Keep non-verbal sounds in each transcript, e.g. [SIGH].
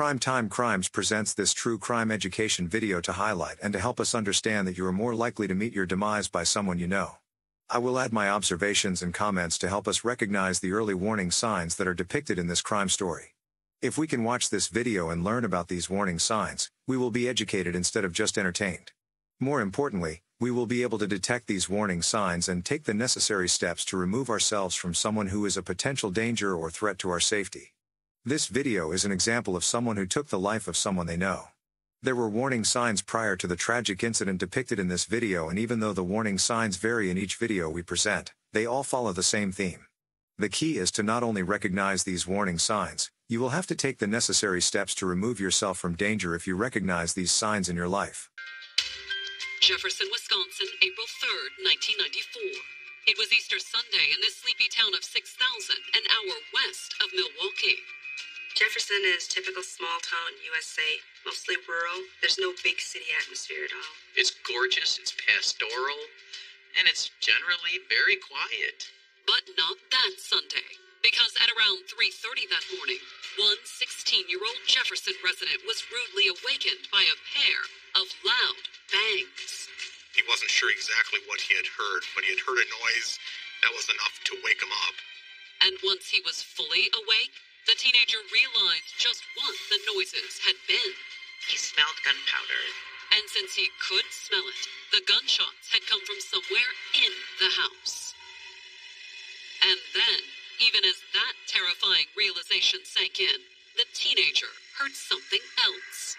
Prime Time Crimes presents this true crime education video to highlight and to help us understand that you are more likely to meet your demise by someone you know. I will add my observations and comments to help us recognize the early warning signs that are depicted in this crime story. If we can watch this video and learn about these warning signs, we will be educated instead of just entertained. More importantly, we will be able to detect these warning signs and take the necessary steps to remove ourselves from someone who is a potential danger or threat to our safety. This video is an example of someone who took the life of someone they know. There were warning signs prior to the tragic incident depicted in this video and even though the warning signs vary in each video we present, they all follow the same theme. The key is to not only recognize these warning signs, you will have to take the necessary steps to remove yourself from danger if you recognize these signs in your life. Jefferson, Wisconsin, April 3rd, 1994. It was Easter Sunday in this sleepy town of 6,000, an hour west of Milwaukee. Jefferson is typical small town USA, mostly rural. There's no big city atmosphere at all. It's gorgeous, it's pastoral, and it's generally very quiet. But not that Sunday, because at around 3:30 that morning, one 16-year-old Jefferson resident was rudely awakened by a pair of loud bangs. He wasn't sure exactly what he had heard, but he had heard a noise that was enough to wake him up. And once he was fully awake, the teenager realized just what the noises had been. He smelled gunpowder. And since he could smell it, the gunshots had come from somewhere in the house. And then, even as that terrifying realization sank in, the teenager heard something else.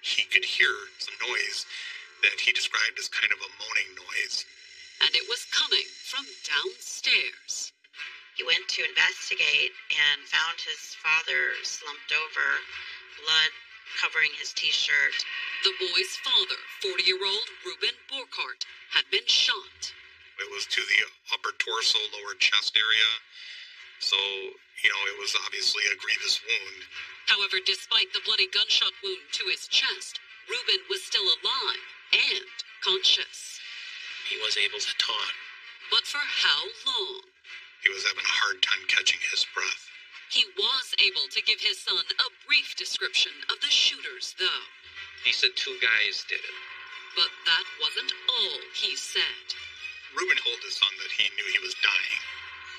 He could hear some noise that he described as kind of a moaning noise. And it was coming from downstairs. He went to investigate and found his father slumped over, blood covering his t shirt. The boy's father, 40 year old Reuben Borchardt, had been shot. It was to the upper torso, lower chest area. So, you know, it was obviously a grievous wound. However, despite the bloody gunshot wound to his chest, Reuben was still alive and conscious. He was able to talk. But for how long? He was having a hard time catching his breath. He was able to give his son a brief description of the shooters, though. He said two guys did it. But that wasn't all he said. Reuben told his son that he knew he was dying.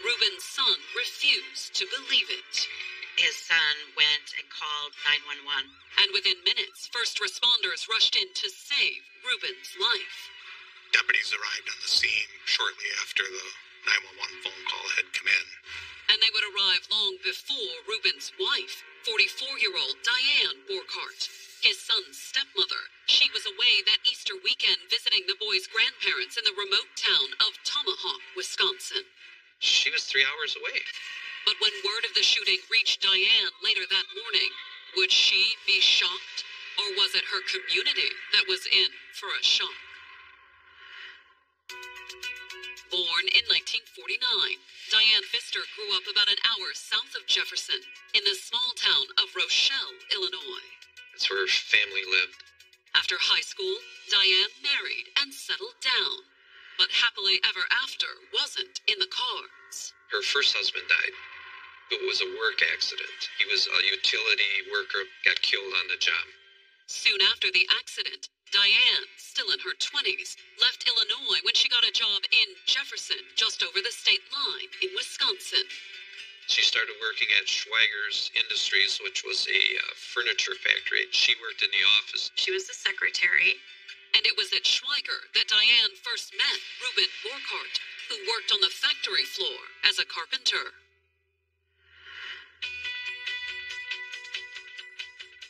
Reuben's son refused to believe it. His son went and called 911. And within minutes, first responders rushed in to save Reuben's life. Deputies arrived on the scene shortly after the 911 phone call had come in. And they would arrive long before Reuben's wife, 44 year old Diane Borchardt, his son's stepmother. She was away that Easter weekend visiting the boy's grandparents in the remote town of Tomahawk, Wisconsin. She was three hours away. But when word of the shooting reached Diane later that morning, would she be shocked? Or was it her community that was in for a shock? Born in 1949, Diane Pfister grew up about an hour south of Jefferson in the small town of Rochelle, Illinois. That's where her family lived. After high school, Diane married and settled down. But happily ever after wasn't in the cards. Her first husband died. It was a work accident. He was a utility worker, got killed on the job. Soon after the accident, Diane, still in her 20s, left Illinois when she got a job in Jefferson, just over the state line in Wisconsin. She started working at Schweiger's Industries, which was a uh, furniture factory. She worked in the office. She was the secretary. And it was at Schweiger that Diane first met Reuben Borchardt, who worked on the factory floor as a carpenter.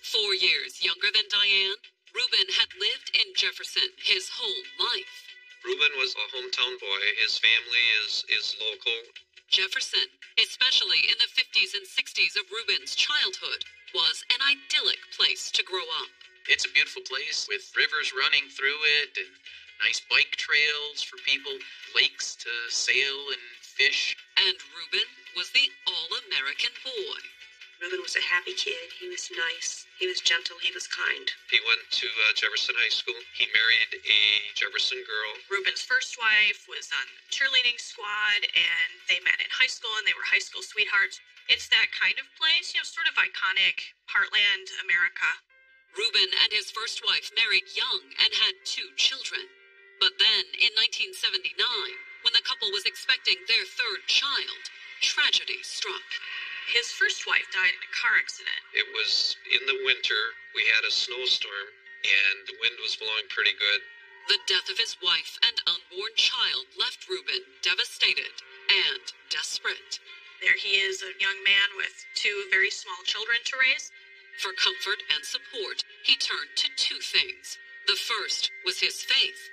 Four years younger than Diane, Reuben had lived in Jefferson his whole life. Reuben was a hometown boy. His family is, is local. Jefferson, especially in the 50s and 60s of Reuben's childhood, was an idyllic place to grow up. It's a beautiful place with rivers running through it and nice bike trails for people, lakes to sail and fish. And Reuben was the all American boy. Reuben was a happy kid. He was nice. He was gentle. He was kind. He went to uh, Jefferson High School. He married a Jefferson girl. Reuben's first wife was on the cheerleading squad, and they met in high school, and they were high school sweethearts. It's that kind of place, you know, sort of iconic heartland America. Reuben and his first wife married young and had two children. But then, in 1979, when the couple was expecting their third child, tragedy struck. His first wife died in a car accident. It was in the winter. We had a snowstorm, and the wind was blowing pretty good. The death of his wife and unborn child left Reuben devastated and desperate. There he is, a young man with two very small children to raise. For comfort and support, he turned to two things. The first was his faith,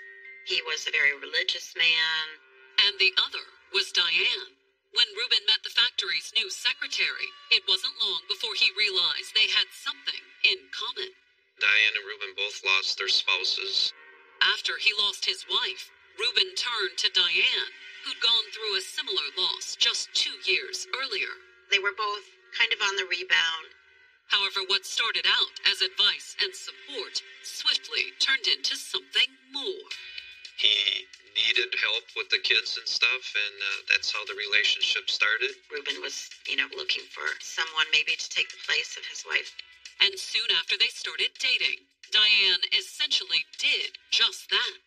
He was a very religious man. and the other was Diane. When Reuben met the factory's new secretary, it wasn't long before he realized they had something in common. Diane and Reuben both lost their spouses. After he lost his wife, Reuben turned to Diane, who'd gone through a similar loss just two years earlier. They were both kind of on the rebound. However, what started out as advice and support swiftly turned into something more. He needed help with the kids and stuff, and uh, that's how the relationship started. Reuben was, you know, looking for someone maybe to take the place of his wife. And soon after they started dating, Diane essentially did just that.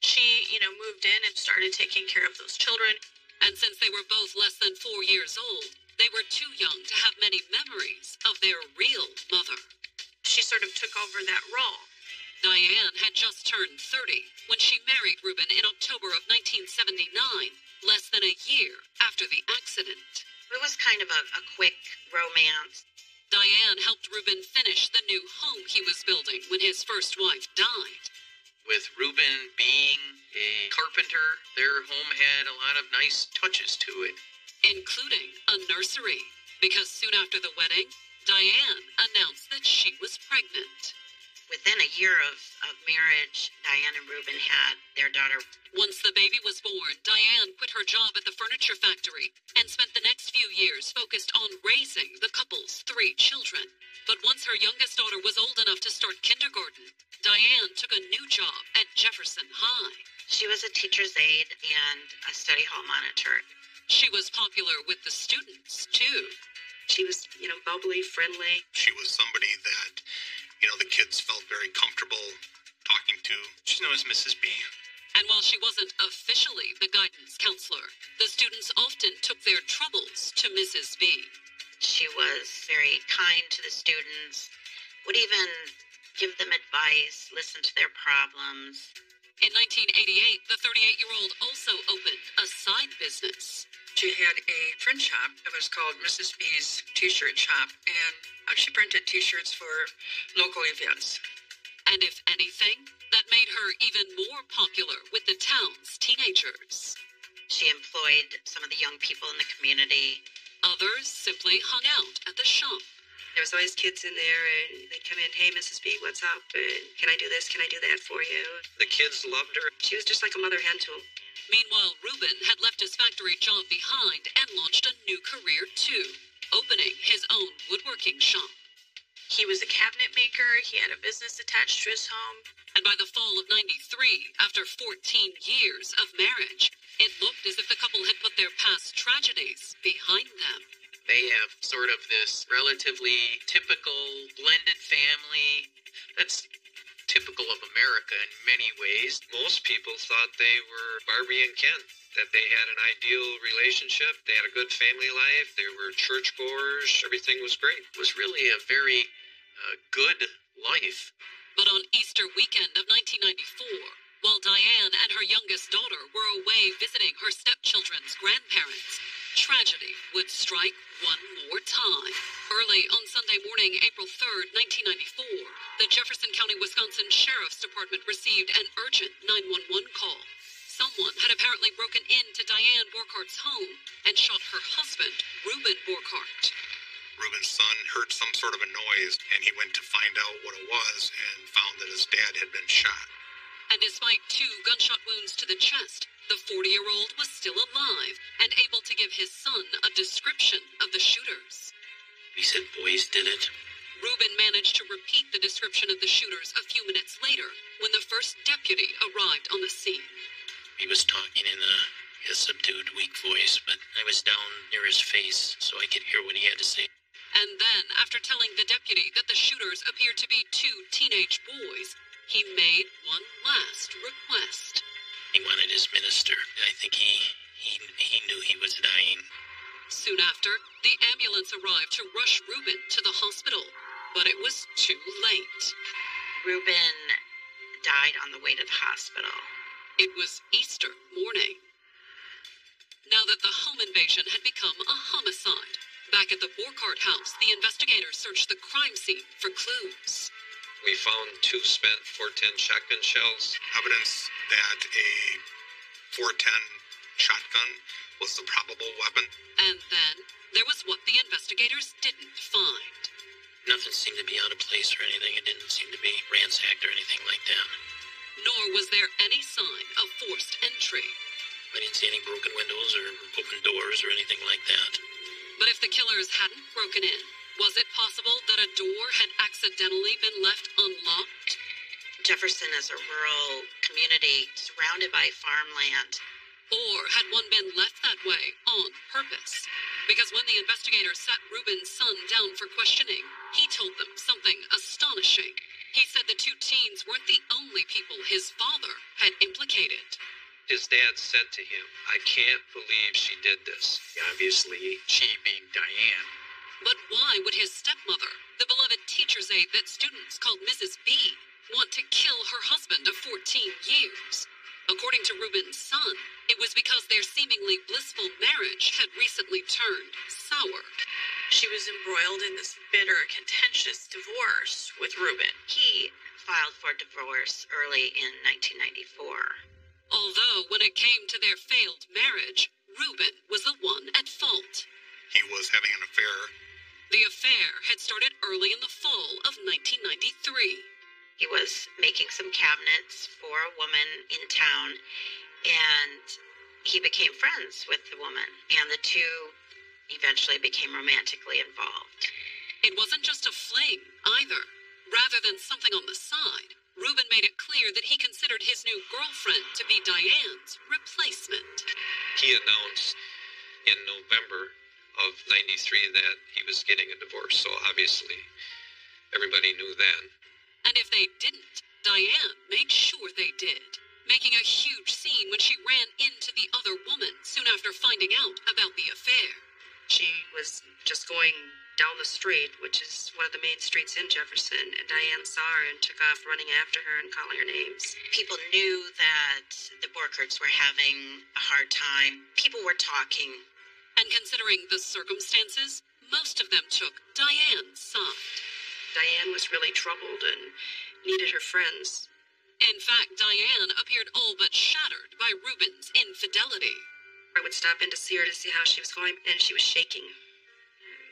She, you know, moved in and started taking care of those children. And since they were both less than four years old, they were too young to have many memories of their real mother. She sort of took over that role. Diane had just turned 30 when she married Reuben in October of 1979, less than a year after the accident. It was kind of a, a quick romance. Diane helped Reuben finish the new home he was building when his first wife died. With Reuben being a carpenter, their home had a lot of nice touches to it. including a nursery, because soon after the wedding, Diane announced that she was pregnant. Within a year of, of marriage, Diane and Reuben had their daughter. Once the baby was born, Diane quit her job at the furniture factory and spent the next few years focused on raising the couple's three children. But once her youngest daughter was old enough to start kindergarten, Diane took a new job at Jefferson High. She was a teacher's aide and a study hall monitor. She was popular with the students, too. She was, you know, bubbly, friendly. She was somebody that, you know, the kids felt very comfortable talking to. She's known as Mrs. B. And while she wasn't officially the guidance counselor, the students often took their troubles to Mrs. B. She was very kind to the students, would even give them advice, listen to their problems. In 1988, the 38 year old also opened a side business. She had a print shop that was called Mrs. B's T-shirt shop, and uh, she printed T-shirts for local events. And if anything, that made her even more popular with the town's teenagers. She employed some of the young people in the community. Others simply hung out at the shop. There was always kids in there, and they'd come in, "Hey, Mrs. B, what's up? And can I do this? Can I do that for you?" The kids loved her. She was just like a mother hen to them. Meanwhile, Reuben had left his factory job behind and launched a new career too, opening his own woodworking shop. He was a cabinet maker. He had a business attached to his home. And by the fall of 93, after 14 years of marriage, it looked as if the couple had put their past tragedies behind them. They have sort of this relatively typical blended family that's typical of America in many ways. Most people thought they were Barbie and Ken, that they had an ideal relationship, they had a good family life, they were churchgoers, everything was great. It was really a very uh, good life. But on Easter weekend of 1994, while Diane and her youngest daughter were away visiting her stepchildren's grandparents, tragedy would strike one more time. Early on Sunday morning, April 3rd, 1994, the Jefferson County, Wisconsin Sheriff's Department received an urgent 911 call. Someone had apparently broken into Diane Borchardt's home and shot her husband, Reuben Borchardt. Reuben's son heard some sort of a noise, and he went to find out what it was and found that his dad had been shot. And despite two gunshot wounds to the chest, the 40 year old was still alive and able to give his son a description of the shooters. He said boys did it. Reuben managed to repeat the description of the shooters a few minutes later when the first deputy arrived on the scene. He was talking in a a subdued, weak voice, but I was down near his face so I could hear what he had to say. And then, after telling the deputy that the shooters appeared to be two teenage boys, he made one last request. He wanted his minister. I think he he he knew he was dying. Soon after, the ambulance arrived to rush Reuben to the hospital, but it was too late. Reuben died on the way to the hospital. It was Easter morning. Now that the home invasion had become a homicide, back at the Borchardt house, the investigators searched the crime scene for clues. We found two spent 410 shotgun shells. Evidence that a 410 shotgun was the probable weapon. And then there was what the investigators didn't find. Nothing seemed to be out of place or anything. It didn't seem to be ransacked or anything like that. Nor was there any sign of forced entry. I didn't see any broken windows or open doors or anything like that. But if the killers hadn't broken in, was it possible that a door had accidentally been left unlocked? Jefferson is a rural community surrounded by farmland. Or had one been left that way on purpose? Because when the investigators sat Reuben's son down for questioning, he told them something astonishing. He said the two teens weren't the only people his father had implicated. His dad said to him, I can't believe she did this. Obviously, she being Diane. But why would his stepmother, the beloved teacher's aide that students called Mrs. B, want to kill her husband of 14 years? According to Reuben's son, it was because their seemingly blissful marriage had recently turned sour. She was embroiled in this bitter, contentious divorce with Reuben. He filed for divorce early in 1994. Although, when it came to their failed marriage, Reuben was the one at fault. He was having an affair. The affair had started early in the fall of 1993. He was making some cabinets for a woman in town, and he became friends with the woman, and the two eventually became romantically involved. It wasn't just a fling, either. Rather than something on the side, Reuben made it clear that he considered his new girlfriend to be Diane's replacement. He announced in November of 93 that he was getting a divorce, so obviously everybody knew then. And if they didn't, Diane made sure they did, making a huge scene when she ran into the other woman soon after finding out about the affair. She was just going down the street, which is one of the main streets in Jefferson, and Diane saw her and took off running after her and calling her names. People knew that the Borchardts were having a hard time. People were talking. And considering the circumstances, most of them took Diane's side. Diane was really troubled and needed her friends. In fact, Diane appeared all but shattered by Reuben's infidelity. I would stop in to see her to see how she was going, and she was shaking.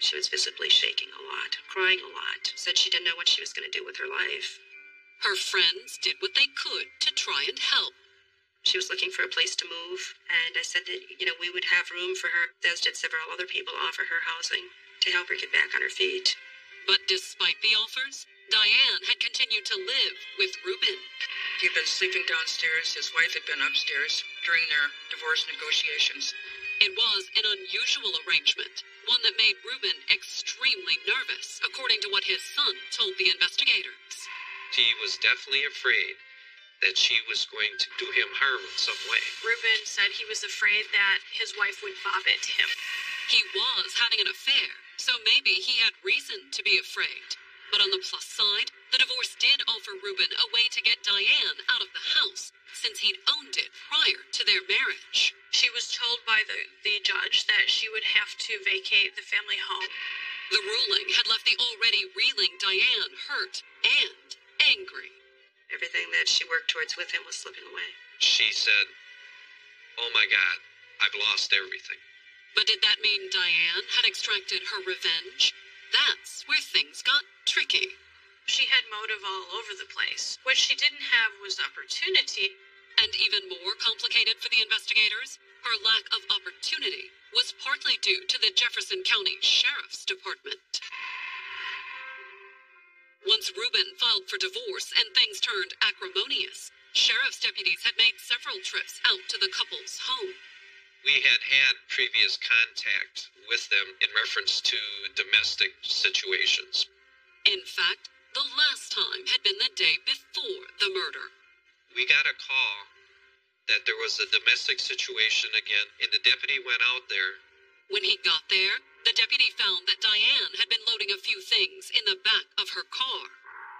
She was visibly shaking a lot, crying a lot, said she didn't know what she was going to do with her life. Her friends did what they could to try and help. She was looking for a place to move, and I said that, you know, we would have room for her, as did several other people offer her housing to help her get back on her feet. But despite the offers, Diane had continued to live with Reuben. He'd been sleeping downstairs. His wife had been upstairs during their divorce negotiations. It was an unusual arrangement, one that made Reuben extremely nervous, according to what his son told the investigators. He was definitely afraid that she was going to do him harm in some way. Reuben said he was afraid that his wife would vomit him. He was having an affair, so maybe he had reason to be afraid. But on the plus side, the divorce did offer Reuben a way to get Diane out of the house, since he'd owned it prior to their marriage. She was told by the, the judge that she would have to vacate the family home. The ruling had left the already reeling Diane hurt and angry. Everything that she worked towards with him was slipping away. She said, Oh my God, I've lost everything. But did that mean Diane had extracted her revenge? That's where things got tricky. She had motive all over the place. What she didn't have was opportunity. And even more complicated for the investigators, her lack of opportunity was partly due to the Jefferson County Sheriff's Department. Once Reuben filed for divorce and things turned acrimonious, sheriff's deputies had made several trips out to the couple's home. We had had previous contact with them in reference to domestic situations. In fact, the last time had been the day before the murder. We got a call that there was a domestic situation again, and the deputy went out there. When he got there, the deputy found that Diane had been loading a few things in the back of her car,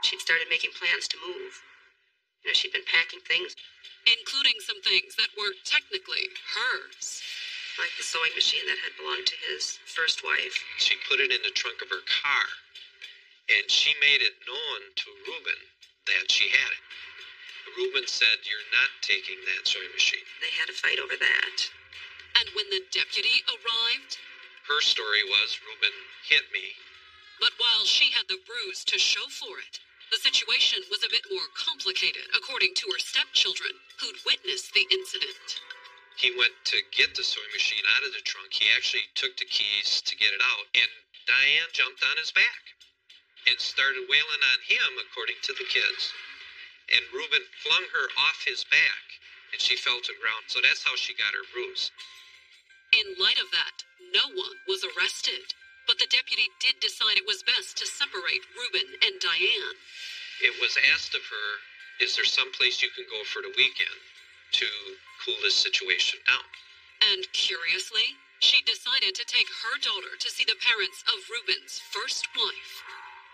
She'd started making plans to move. You know, she'd been packing things, including some things that weren't technically hers. like the sewing machine that had belonged to his first wife. She put it in the trunk of her car, and she made it known to Reuben that she had it. Reuben said, You're not taking that sewing machine. They had a fight over that. And when the deputy arrived, Her story was Reuben hit me. but while she had the bruise to show for it, the situation was a bit more complicated, according to her stepchildren, who'd witnessed the incident. He went to get the sewing machine out of the trunk. He actually took the keys to get it out, and Diane jumped on his back and started wailing on him, according to the kids. And Reuben flung her off his back, and she fell to the ground. So that's how she got her bruise. In light of that, no one was arrested, but the deputy did decide it was best to separate Reuben and Diane. It was asked of her, Is there some place you can go for the weekend to cool this situation down? And curiously, she decided to take her daughter to see the parents of Reuben's first wife.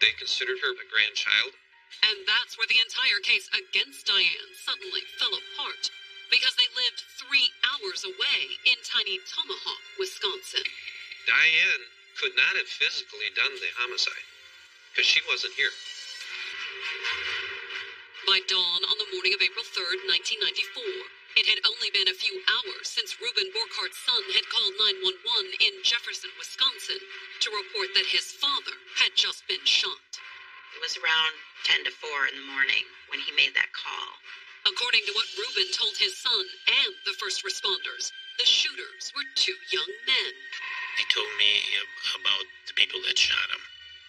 They considered her a grandchild. And that's where the entire case against Diane suddenly fell apart because they lived three hours away in tiny Tomahawk, Wisconsin. Diane could not have physically done the homicide because she wasn't here. By dawn on the morning of April 3rd, 1994, it had only been a few hours since Reuben Borchardt's son had called 911 in Jefferson, Wisconsin, to report that his father had just been shot. It was around 10 to 4 in the morning when he made that call. According to what Reuben told his son and the first responders, the shooters were two young men. They told me about the people that shot him.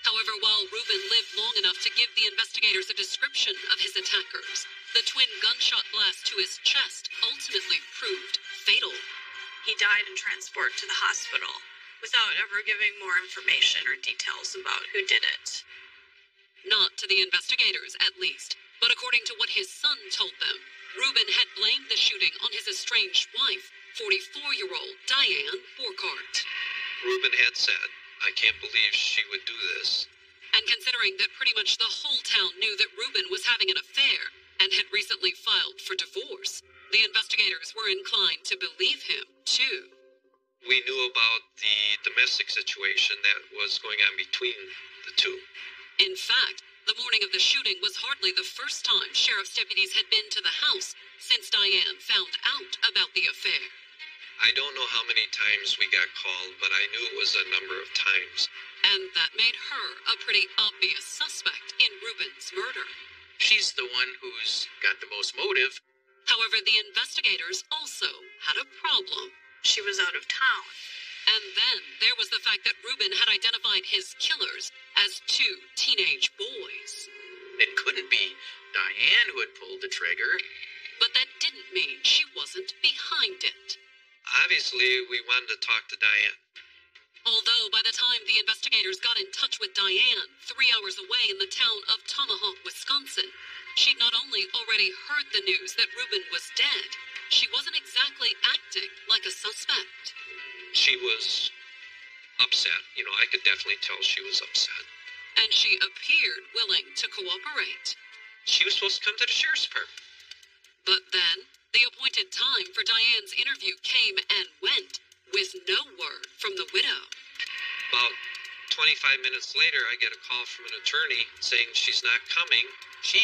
However, while Reuben lived long enough to give the investigators a description of his attackers, the twin gunshot blast to his chest ultimately proved fatal. He died in transport to the hospital without ever giving more information or details about who did it. Not to the investigators, at least, but according to what his son told them, Reuben had blamed the shooting on his estranged wife, 44 year old Diane Borchardt. Reuben had said, I can't believe she would do this. And considering that pretty much the whole town knew that Reuben was having an affair and had recently filed for divorce, the investigators were inclined to believe him, too. We knew about the domestic situation that was going on between the two. In fact, the morning of the shooting was hardly the first time sheriff's deputies had been to the house since Diane found out about the affair. I don't know how many times we got called, but I knew it was a number of times. And that made her a pretty obvious suspect in Reuben's murder. She's the one who's got the most motive. However, the investigators also had a problem. She was out of town. And then there was the fact that Reuben had identified his killers as two teenage boys. It couldn't be Diane who had pulled the trigger. But that didn't mean she wasn't behind it. Obviously, we wanted to talk to Diane. Although by the time the investigators got in touch with Diane, three hours away in the town of Tomahawk, Wisconsin, she'd not only already heard the news that Reuben was dead, she wasn't exactly acting like a suspect. She was upset. You know, I could definitely tell she was upset. And she appeared willing to cooperate. She was supposed to come to the sheriff's department. But then, the appointed time for Diane's interview came and went, with no word from the widow. About 25 minutes later, I get a call from an attorney saying she's not coming. She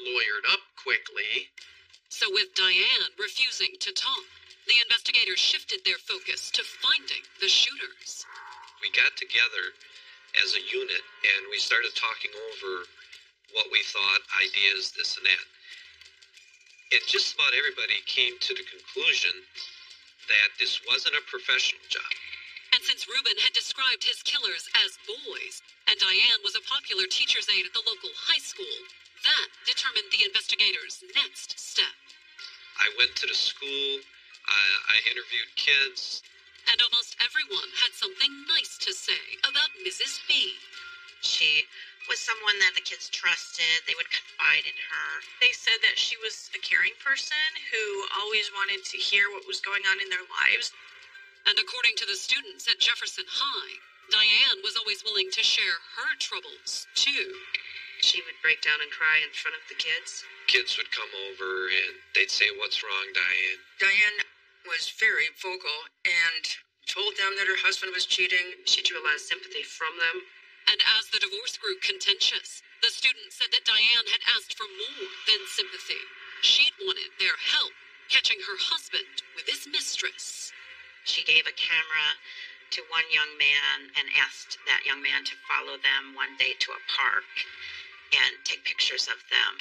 lawyered up quickly. So, with Diane refusing to talk, the investigators shifted their focus to finding the shooters. We got together as a unit and we started talking over what we thought, ideas, this and that. And just about everybody came to the conclusion that this wasn't a professional job. And since Reuben had described his killers as boys, and Diane was a popular teacher's aide at the local high school, that determined the investigators' next step. I went to the school. I, I interviewed kids. And almost everyone had something nice to say about Mrs. B. She was someone that the kids trusted. They would confide in her. They said that she was a caring person who always wanted to hear what was going on in their lives. And according to the students at Jefferson High, Diane was always willing to share her troubles, too. She would break down and cry in front of the kids. Kids would come over and they'd say, What's wrong, Diane? Diane was very vocal and told them that her husband was cheating. She drew a lot of sympathy from them. And as the divorce grew contentious, the student said that Diane had asked for more than sympathy. She'd wanted their help catching her husband with his mistress. She gave a camera to one young man and asked that young man to follow them one day to a park and take pictures of them.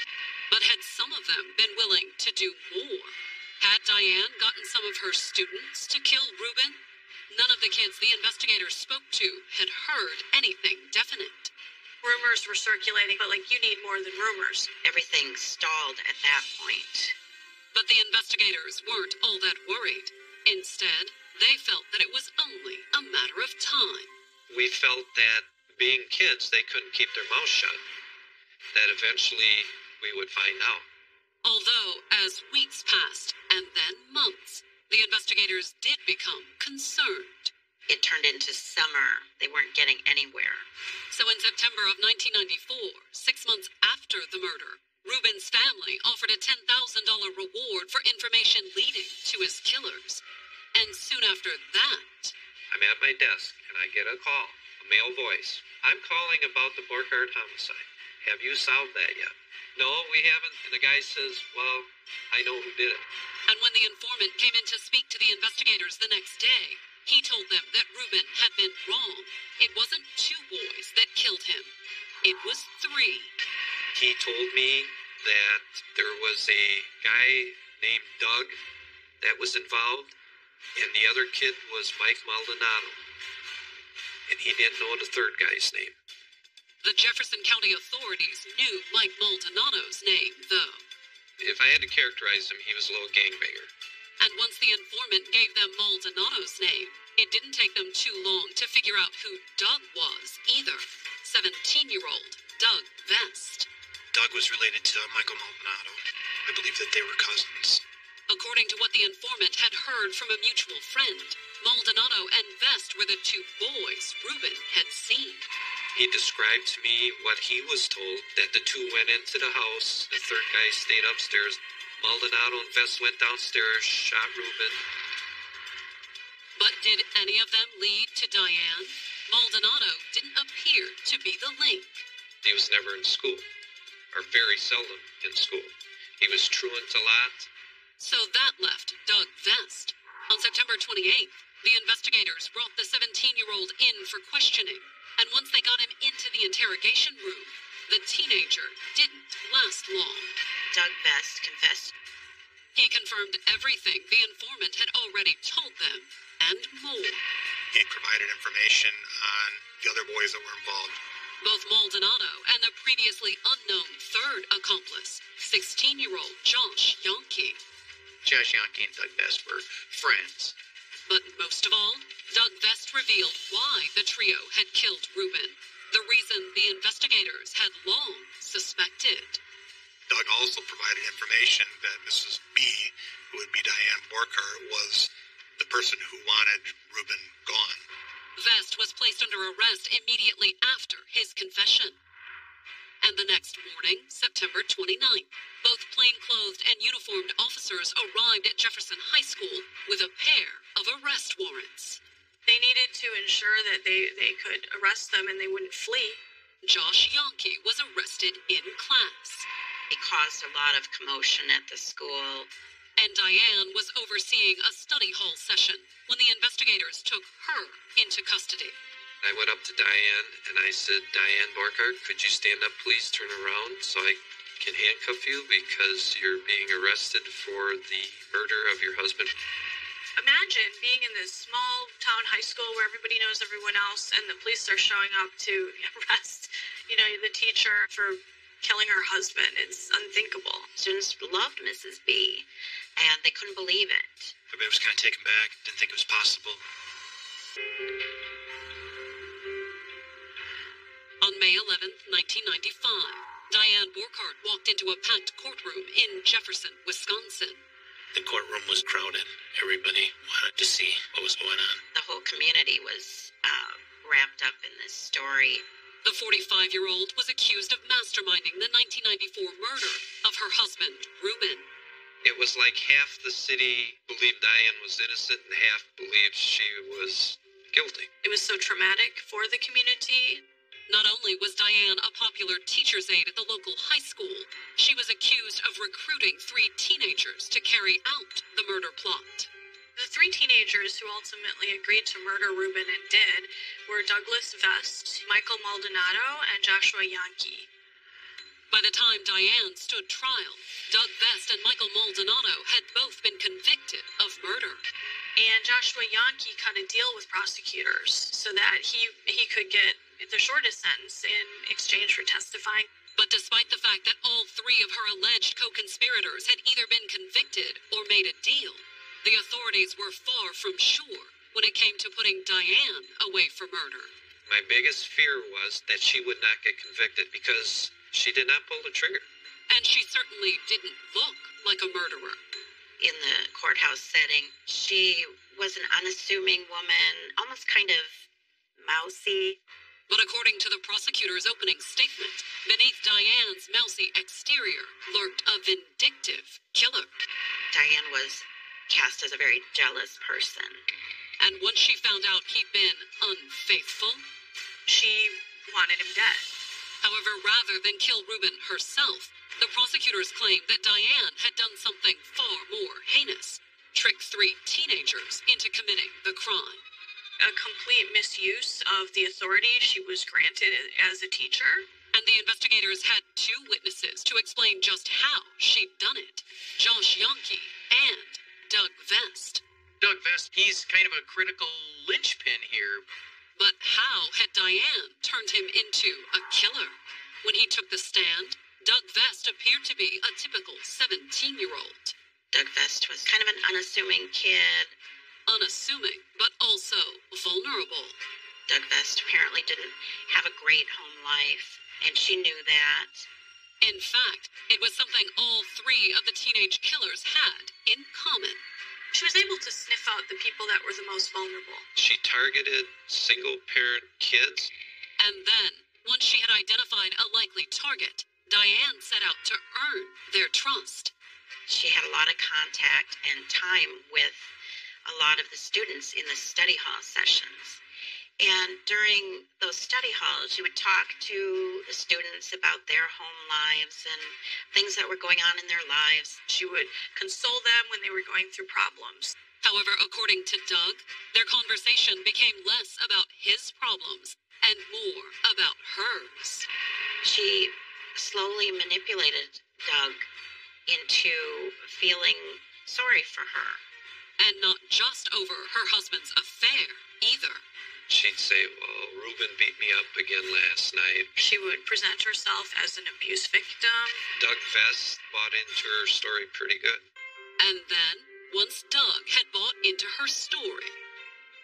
But had some of them been willing to do more? Had Diane gotten some of her students to kill Reuben? None of the kids the investigators spoke to had heard anything definite. Rumors were circulating, but like, you need more than rumors. Everything stalled at that point. But the investigators weren't all that worried. Instead, they felt that it was only a matter of time. We felt that being kids, they couldn't keep their mouths shut. That eventually we would find out. Although, as weeks passed, and then months, the investigators did become concerned. It turned into summer. They weren't getting anywhere. So in September of 1994, six months after the murder, Reuben's family offered a $10,000 reward for information leading to his killers. And soon after that, I'm at my desk and I get a call, a male voice. I'm calling about the Borchardt homicide. Have you solved that yet? No, we haven't. And the guy says, Well, I know who did it. And when the informant came in to speak to the investigators the next day, he told them that Reuben had been wrong. It wasn't two boys that killed him, it was three. He told me that there was a guy named Doug that was involved, and the other kid was Mike Maldonado. And he didn't know the third guy's name. The Jefferson County authorities knew Mike Maldonado's name, though. If I had to characterize him, he was a little gangbanger. And once the informant gave them Maldonado's name, it didn't take them too long to figure out who Doug was either. 17 year old Doug Vest. Doug was related to Michael Maldonado. I believe that they were cousins. According to what the informant had heard from a mutual friend, Maldonado and Vest were the two boys Reuben had seen. He described to me what he was told that the two went into the house, the third guy stayed upstairs. Maldonado and Vest went downstairs, shot Reuben. But did any of them lead to Diane? Maldonado didn't appear to be the link. He was never in school, or very seldom in school. He was truant a lot. So that left Doug Vest. On September 28th, the investigators brought the 17 year old in for questioning. And once they got him into the interrogation room, the teenager didn't last long. Doug Vest confessed. He confirmed everything the informant had already told them, and more. He provided information on the other boys that were involved. Both Maldonado and the previously unknown third accomplice, 16 year old Josh Yanke. Josh Yanke and Doug Vest were friends. But most of all, Doug Vest revealed why the trio had killed Reuben, the reason the investigators had long suspected. Doug also provided information that Mrs. B, who would be Diane Borker, was the person who wanted Reuben gone. Vest was placed under arrest immediately after his confession. And the next morning, September 29th, both plainclothed and uniformed officers arrived at Jefferson High School with a pair of arrest warrants. They needed to ensure that they, they could arrest them and they wouldn't flee. Josh Yanke was arrested in class. It caused a lot of commotion at the school. And Diane was overseeing a study hall session when the investigators took her into custody. I went up to Diane and I said, Diane Borchardt, could you stand up, please? Turn around so I can handcuff you because you're being arrested for the murder of your husband. Imagine being in this small town high school where everybody knows everyone else and the police are showing up to [LAUGHS] arrest, you know, the teacher for killing her husband. It's unthinkable. Students loved Mrs. B, and they couldn't believe it. Everybody was kind of taken back, didn't think it was possible. On May 11, 1995, Diane Borchardt walked into a packed courtroom in Jefferson, Wisconsin. The courtroom was crowded. Everybody wanted to see what was going on. The whole community was uh, wrapped up in this story. The 45 year old was accused of masterminding the 1994 murder of her husband, Reuben. It was like half the city believed Diane was innocent and half believed she was guilty. It was so traumatic for the community. Not only was Diane a popular teacher's aide at the local high school, she was accused of recruiting three teenagers to carry out the murder plot. The three teenagers who ultimately agreed to murder Reuben and did were Douglas Vest, Michael Maldonado, and Joshua Yanke. By the time Diane stood trial, Doug Vest and Michael Maldonado had both been convicted of murder. And Joshua Yanke cut a deal with prosecutors so that he he could get the shortest sentence in exchange for testifying. But despite the fact that all three of her alleged co conspirators had either been convicted or made a deal, the authorities were far from sure when it came to putting Diane away for murder. My biggest fear was that she would not get convicted because she did not pull the trigger. And she certainly didn't look like a murderer. In the courthouse setting, she was an unassuming woman, almost kind of mousy. But according to the prosecutor's opening statement, beneath Diane's mousy exterior lurked a vindictive killer. Diane was cast as a very jealous person. And once she found out he'd been unfaithful, she wanted him dead. However, rather than kill Reuben herself, the prosecutors claimed that Diane had done something far more heinous trick three teenagers into committing the crime. A complete misuse of the authority she was granted as a teacher. And the investigators had two witnesses to explain just how she'd done it Josh Yanke and Doug Vest. Doug Vest, he's kind of a critical linchpin here. But how had Diane turned him into a killer? When he took the stand, Doug Vest appeared to be a typical 17 year old. Doug Vest was kind of an unassuming kid. Unassuming, but also vulnerable. Doug Vest apparently didn't have a great home life, and she knew that. In fact, it was something all three of the teenage killers had in common. She was able to sniff out the people that were the most vulnerable. She targeted single parent kids. And then, once she had identified a likely target, Diane set out to earn their trust. She had a lot of contact and time with a lot of the students in the study hall sessions. And during those study halls, she would talk to the students about their home lives and things that were going on in their lives. She would console them when they were going through problems. However, according to Doug, their conversation became less about his problems and more about hers. She slowly manipulated Doug into feeling sorry for her. And not just over her husband's affair either. She'd say, Well, Reuben beat me up again last night. She would present herself as an abuse victim. Doug Vest bought into her story pretty good. And then, once Doug had bought into her story,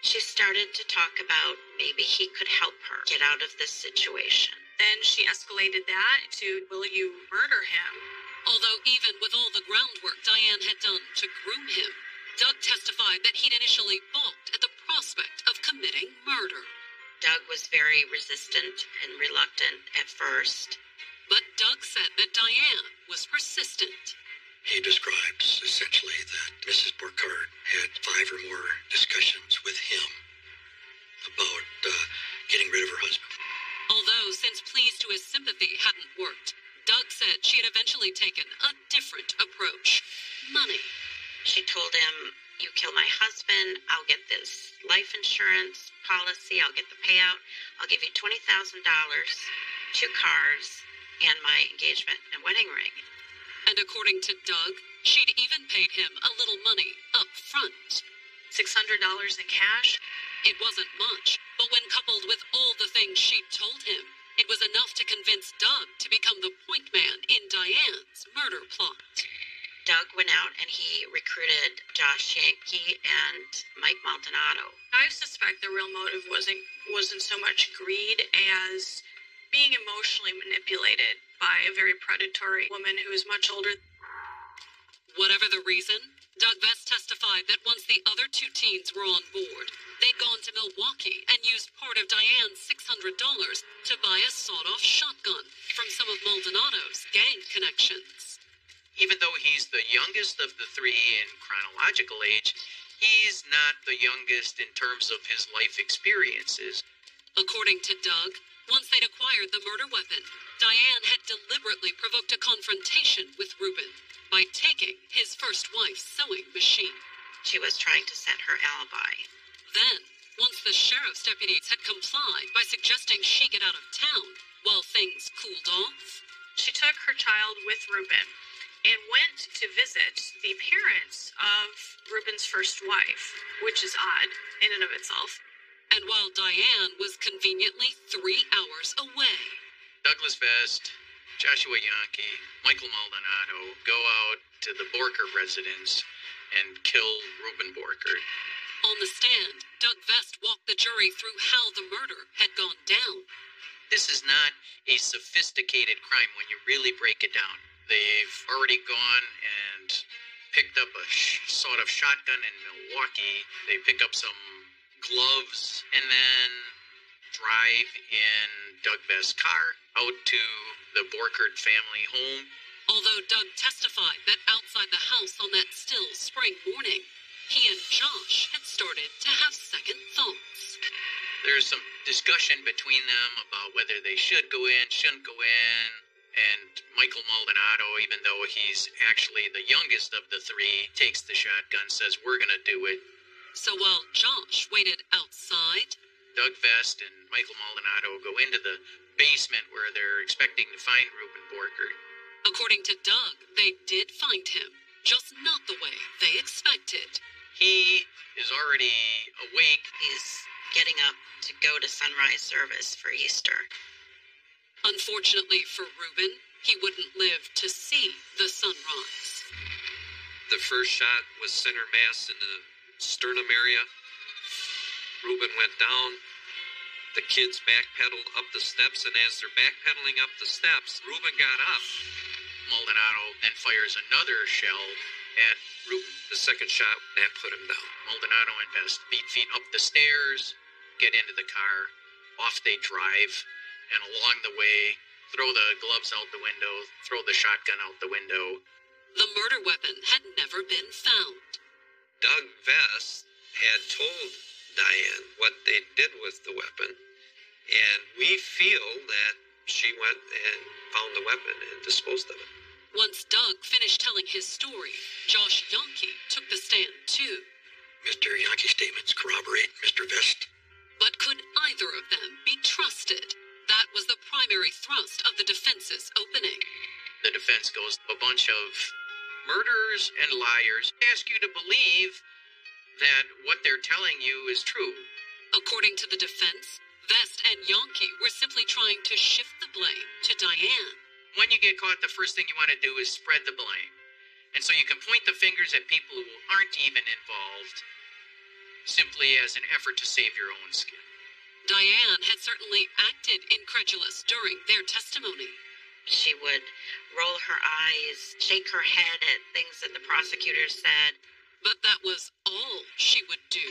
she started to talk about maybe he could help her get out of this situation. Then she escalated that to, Will you murder him? Although, even with all the groundwork Diane had done to groom him, Doug testified that he'd initially balked at the prospect of committing murder. Doug was very resistant and reluctant at first. But Doug said that Diane was persistent. He describes essentially that Mrs. Borchardt had five or more discussions with him about uh, getting rid of her husband. Although, since pleas to his sympathy hadn't worked, Doug said she had eventually taken a different approach money. She told him, You kill my husband, I'll get this life insurance policy, I'll get the payout, I'll give you $20,000, two cars, and my engagement and wedding ring. And according to Doug, she'd even paid him a little money up front. $600 in cash? It wasn't much, but when coupled with all the things she'd told him, it was enough to convince Doug to become the point man in Diane's murder plot. Doug went out and he recruited Josh Yanke and Mike Maldonado. I suspect the real motive wasn't wasn't so much greed as being emotionally manipulated by a very predatory woman who is much older. Whatever the reason, Doug Vest testified that once the other two teens were on board, they'd gone to Milwaukee and used part of Diane's $600 to buy a sawed off shotgun from some of Maldonado's gang connections. Even though he's the youngest of the three in chronological age, he's not the youngest in terms of his life experiences. According to Doug, once they'd acquired the murder weapon, Diane had deliberately provoked a confrontation with Reuben by taking his first wife's sewing machine. She was trying to set her alibi. Then, once the sheriff's deputies had complied by suggesting she get out of town while things cooled off, She took her child with Reuben and went to visit the parents of Reuben's first wife, which is odd in and of itself. and while Diane was conveniently three hours away, Douglas Vest, Joshua Yanke, Michael Maldonado go out to the Borchardt residence and kill Reuben Borchardt. on the stand, Doug Vest walked the jury through how the murder had gone down. This is not a sophisticated crime when you really break it down. They've already gone and picked up a sh- sort of shotgun in Milwaukee. They pick up some gloves and then drive in Doug Vest's car out to the Borchardt family home. Although Doug testified that outside the house on that still spring morning, he and Josh had started to have second thoughts. There's some discussion between them about whether they should go in, shouldn't go in. And Michael Maldonado, even though he's actually the youngest of the three, takes the shotgun, says, We're going to do it. So while Josh waited outside, Doug Vest and Michael Maldonado go into the basement where they're expecting to find Reuben Borchardt. according to Doug, they did find him, just not the way they expected. He is already awake. He's getting up to go to sunrise service for Easter. Unfortunately for Reuben, he wouldn't live to see the sunrise. The first shot was center mass in the sternum area. Reuben went down. The kids backpedaled up the steps, and as they're backpedaling up the steps, Reuben got up. Maldonado then fires another shell at Reuben. The second shot, that put him down. Maldonado and Vest beat feet up the stairs, get into the car, off they drive, and along the way, throw the gloves out the window, throw the shotgun out the window. The murder weapon had never been found. Doug Vest had told Diane what they did with the weapon, and we feel that she went and found the weapon and disposed of it. Once Doug finished telling his story, Josh Yanke took the stand too. Mr. Yanke's statements corroborate Mr. Vest. But could either of them be trusted? That was the primary thrust of the defense's opening. The defense goes, a bunch of murderers and liars ask you to believe that what they're telling you is true. According to the defense, Vest and Yanke were simply trying to shift the blame to Diane. When you get caught, the first thing you want to do is spread the blame. And so you can point the fingers at people who aren't even involved simply as an effort to save your own skin. Diane had certainly acted incredulous during their testimony. She would roll her eyes, shake her head at things that the prosecutors said. But that was all she would do.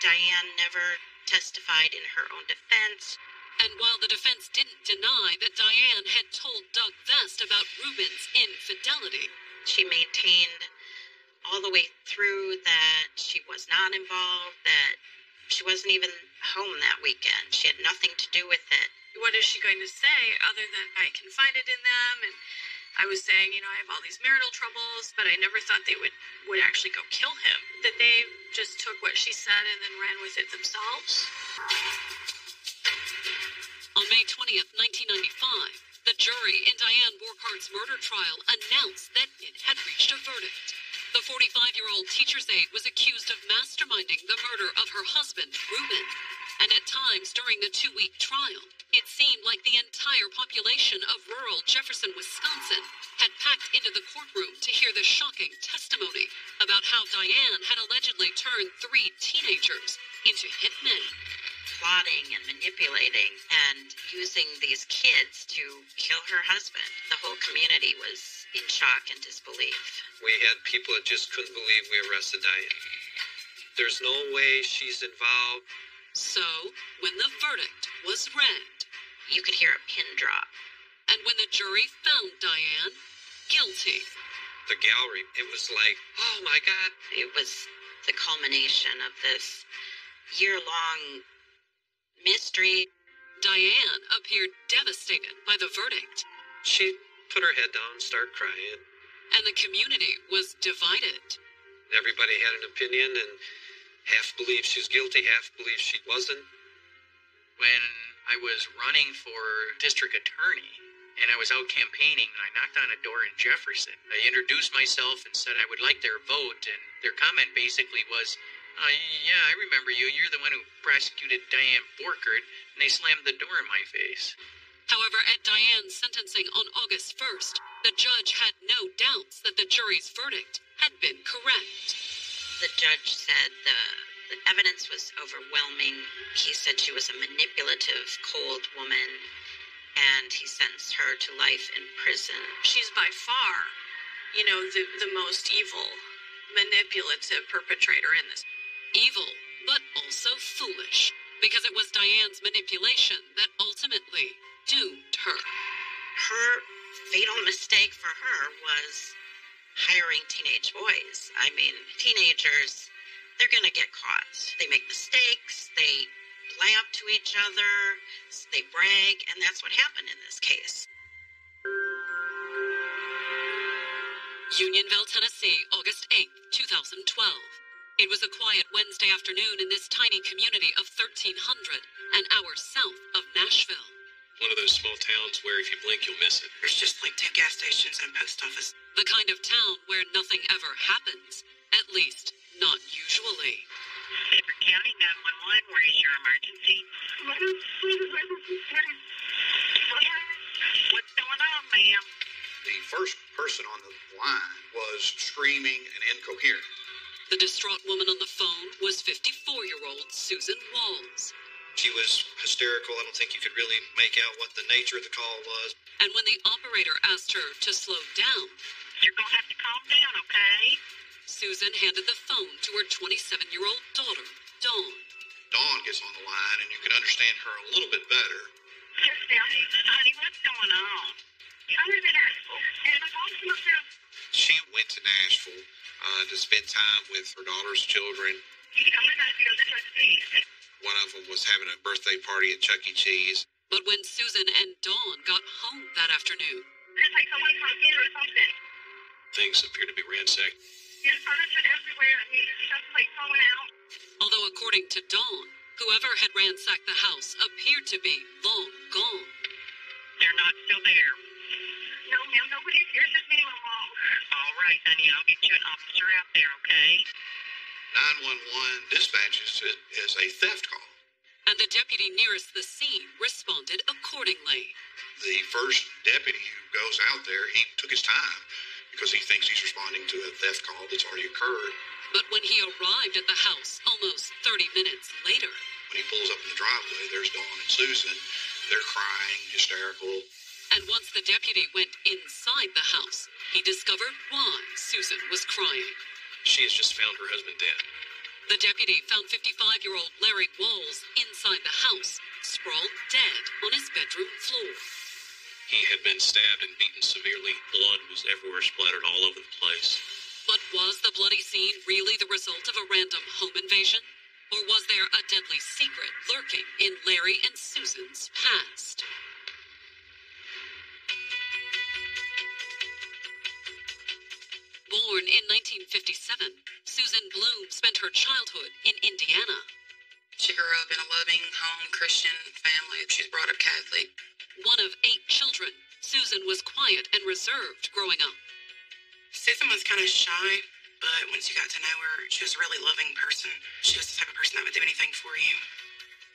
Diane never testified in her own defense. And while the defense didn't deny that Diane had told Doug Vest about Reuben's infidelity, She maintained all the way through that she was not involved, that she wasn't even home that weekend. She had nothing to do with it. What is she going to say other than I confided in them and I was saying, you know, I have all these marital troubles, but I never thought they would would actually go kill him. That they just took what she said and then ran with it themselves. on May 20th, 1995, the jury in Diane Borchardt's murder trial announced that it had reached a verdict. The 45 year old teacher's aide was accused of masterminding the murder of her husband, Reuben. And at times during the two week trial, it seemed like the entire population of rural Jefferson, Wisconsin had packed into the courtroom to hear the shocking testimony about how Diane had allegedly turned three teenagers into hitmen. plotting and manipulating and using these kids to kill her husband. The whole community was in shock and disbelief. We had people that just couldn't believe we arrested Diane. There's no way she's involved. So, when the verdict was read, You could hear a pin drop. and when the jury found Diane guilty, The gallery, it was like, oh my God. It was the culmination of this year long mystery. Diane appeared devastated by the verdict, She put her head down and started crying. and the community was divided. Everybody had an opinion, and half believed she was guilty, half believed she wasn't. When I was running for district attorney and I was out campaigning, I knocked on a door in Jefferson. I introduced myself and said I would like their vote, and their comment basically was, uh, yeah, I remember you. You're the one who prosecuted Diane Borchardt, and they slammed the door in my face. However, at Diane's sentencing on August 1st, the judge had no doubts that the jury's verdict had been correct. The judge said the, the evidence was overwhelming. He said she was a manipulative, cold woman, and he sentenced her to life in prison. She's by far, you know, the, the most evil, manipulative perpetrator in this. Evil, but also foolish, because it was Diane's manipulation that ultimately doomed her. Her fatal mistake for her was hiring teenage boys. I mean, teenagers, they're going to get caught. They make mistakes, they lie up to each other, they brag, and that's what happened in this case. Unionville, Tennessee, August 8th, 2012. It was a quiet Wednesday afternoon in this tiny community of 1,300, an hour south of Nashville. One of those small towns where if you blink, you'll miss it. There's just like two gas stations and a post office. The kind of town where nothing ever happens, at least not usually. Fairfield County 911, where is your emergency? What's going on, ma'am? The first person on the line was screaming and incoherent. The distraught woman on the phone was 54 year old Susan Walls. She was hysterical. I don't think you could really make out what the nature of the call was. And when the operator asked her to slow down, You're going to have to calm down, okay? Susan handed the phone to her 27 year old daughter, Dawn. Dawn gets on the line, and you can understand her a little bit better. Sit down, honey. What's going on? I live in Asheville, and I'm home to myself. She went to Nashville uh, to spend time with her daughter's children. I'm going to go to the East. One of them was having a birthday party at Chuck E. Cheese. But when Susan and Dawn got home that afternoon, It's like someone's on in or something. Things appear to be ransacked. There's furniture everywhere. I mean, there's stuff like falling out. although according to Dawn, whoever had ransacked the house appeared to be long gone. They're not still there. No, ma'am, nobody's here. It's just me and my mom. All right, honey. I'll get you an officer out there, okay? 911 dispatches it as a theft call. And the deputy nearest the scene responded accordingly. The first deputy who goes out there, he took his time because he thinks he's responding to a theft call that's already occurred. But when he arrived at the house almost 30 minutes later, When he pulls up in the driveway, there's Dawn and Susan. They're crying, hysterical. and once the deputy went inside the house, he discovered why Susan was crying. She has just found her husband dead. The deputy found 55 year old Larry Walls inside the house, sprawled dead on his bedroom floor. He had been stabbed and beaten severely. Blood was everywhere splattered all over the place. But was the bloody scene really the result of a random home invasion? Or was there a deadly secret lurking in Larry and Susan's past? Born in 1957, Susan Bloom spent her childhood in Indiana. She grew up in a loving home, Christian family. She was brought up Catholic. One of eight children, Susan was quiet and reserved growing up. Susan was kind of shy, but once you got to know her, she was a really loving person. She was the type of person that would do anything for you.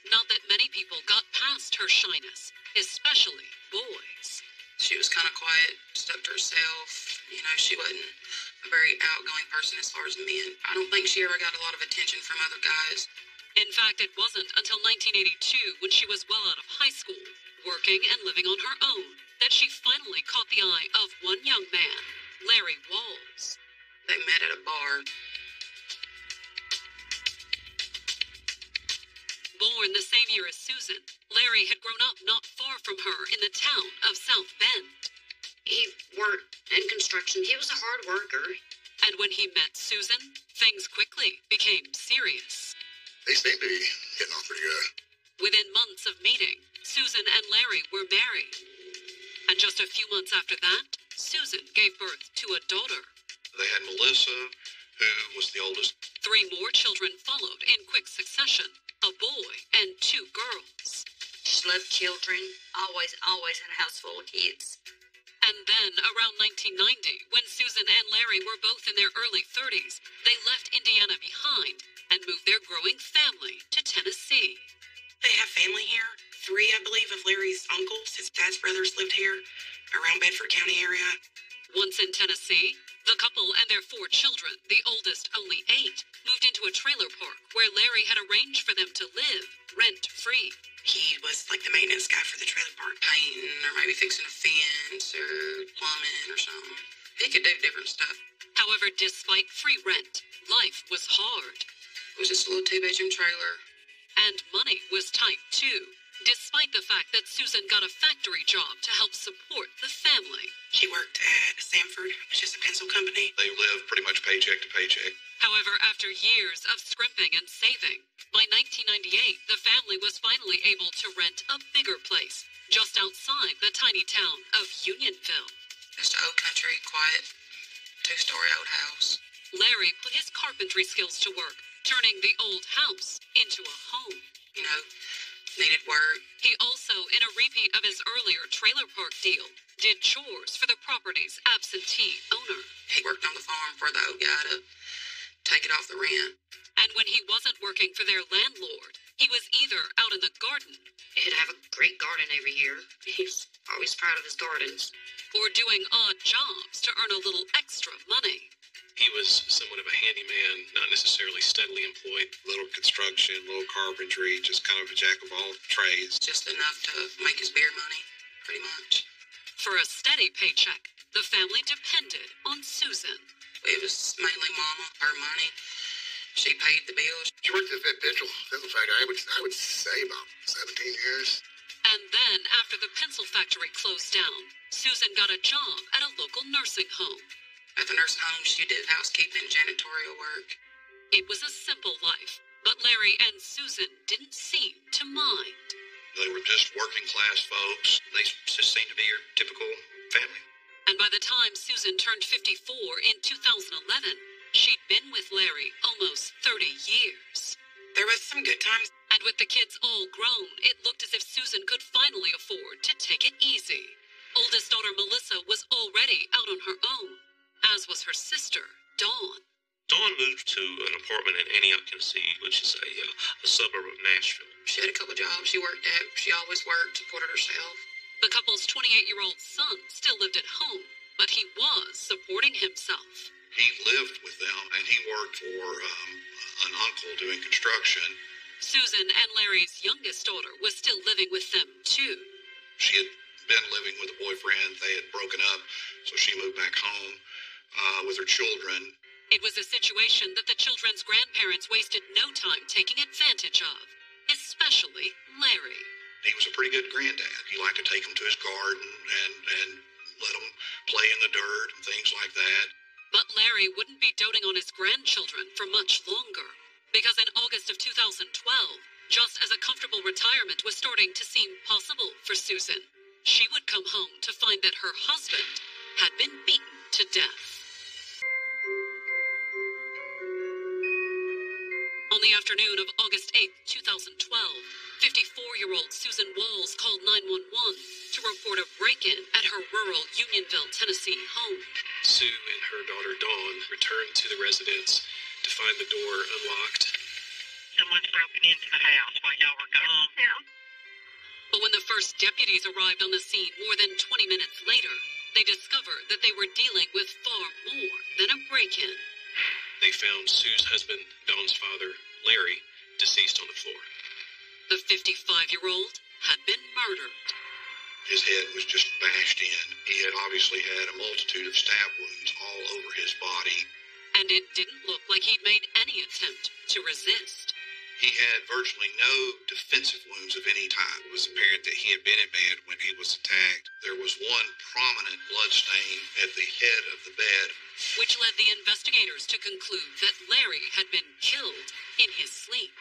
Not that many people got past her shyness, especially boys. She was kind of quiet, stuck to herself. You know, she wasn't a very outgoing person as far as men. I don't think she ever got a lot of attention from other guys. In fact, it wasn't until 1982, when she was well out of high school, working and living on her own, that she finally caught the eye of one young man, Larry Walls. They met at a bar. Born the same year as Susan, Larry had grown up not far from her in the town of South Bend. He worked in construction. He was a hard worker. And when he met Susan, things quickly became serious. They seem to be getting on pretty good. Within months of meeting, Susan and Larry were married. And just a few months after that, Susan gave birth to a daughter. They had Melissa, who was the oldest. Three more children followed in quick succession a boy and two girls. She loved children. Always, always had a house full of kids. And then, around 1990, when Susan and Larry were both in their early 30s, they left Indiana behind and moved their growing family to Tennessee. They have family here. Three, I believe, of Larry's uncles, his dad's brothers, lived here around Bedford County area. Once in Tennessee, the couple and their four children, the oldest only eight, moved into a trailer park where Larry had arranged for them to live rent free. He was like the maintenance guy for the trailer park, painting or maybe fixing a fence or plumbing or something. He could do different stuff. However, despite free rent, life was hard. It was just a little two bedroom trailer. And money was tight too despite the fact that Susan got a factory job to help support the family. She worked at Sanford, which is a pencil company. They lived pretty much paycheck to paycheck. However, after years of scrimping and saving, by 1998, the family was finally able to rent a bigger place just outside the tiny town of Unionville. Just an old country, quiet, two story old house. Larry put his carpentry skills to work, turning the old house into a home. You know, needed work. He also, in a repeat of his earlier trailer park deal, did chores for the property's absentee owner. He worked on the farm for the old guy to take it off the rent. And when he wasn't working for their landlord, he was either out in the garden. He'd have a great garden every year. He's always proud of his gardens. Or doing odd jobs to earn a little extra money. He was somewhat of a handyman, not necessarily steadily employed. Little construction, little carpentry, just kind of a jack of all trades. Just enough to make his beer money, pretty much. For a steady paycheck, the family depended on Susan. It was mainly Mama, her money. She paid the bills. She worked at that pencil, pencil factory, I would, I would say about 17 years. And then, after the pencil factory closed down, Susan got a job at a local nursing home. At the nursing home, she did housekeeping, janitorial work. It was a simple life, but Larry and Susan didn't seem to mind. They were just working class folks. They just seemed to be your typical family. And by the time Susan turned 54 in 2011, she'd been with Larry almost 30 years. There was some good times. And with the kids all grown, it looked as if Susan could finally afford to take it easy. Oldest daughter Melissa was already out on her own as was her sister, Dawn. Dawn moved to an apartment in Antioch, Tennessee, which is a, uh, a suburb of Nashville. She had a couple jobs she worked at. She always worked, supported herself. The couple's 28 year old son still lived at home, but he was supporting himself. He lived with them and he worked for um, an uncle doing construction. Susan and Larry's youngest daughter was still living with them, too. She had been living with a boyfriend. They had broken up, so she moved back home uh, with her children. It was a situation that the children's grandparents wasted no time taking advantage of, especially Larry. He was a pretty good granddad. He liked to take them to his garden and, and let them play in the dirt and things like that. But Larry wouldn't be doting on his grandchildren for much longer, because in August of 2012, just as a comfortable retirement was starting to seem possible for Susan, she would come home to find that her husband had been beaten to death. On the afternoon of August 8, 2012, 54-year-old Susan Walls called 911 to report a break-in at her rural Unionville, Tennessee home. Sue and her daughter Dawn returned to the residence to find the door unlocked. Someone's broken into the house while y'all were gone. Yeah. But when the first deputies arrived on the scene more than 20 minutes later, they discovered that they were dealing with far more than a break in. They found Sue's husband, Dawn's father, Larry, deceased on the floor. The 55 year old had been murdered. His head was just bashed in. He had obviously had a multitude of stab wounds all over his body. And it didn't look like he'd made any attempt to resist. He had virtually no defensive wounds of any type. It was apparent that he had been in bed when he was attacked. There was one prominent blood stain at the head of the bed. Which led the investigators to conclude that Larry had been killed in his sleep.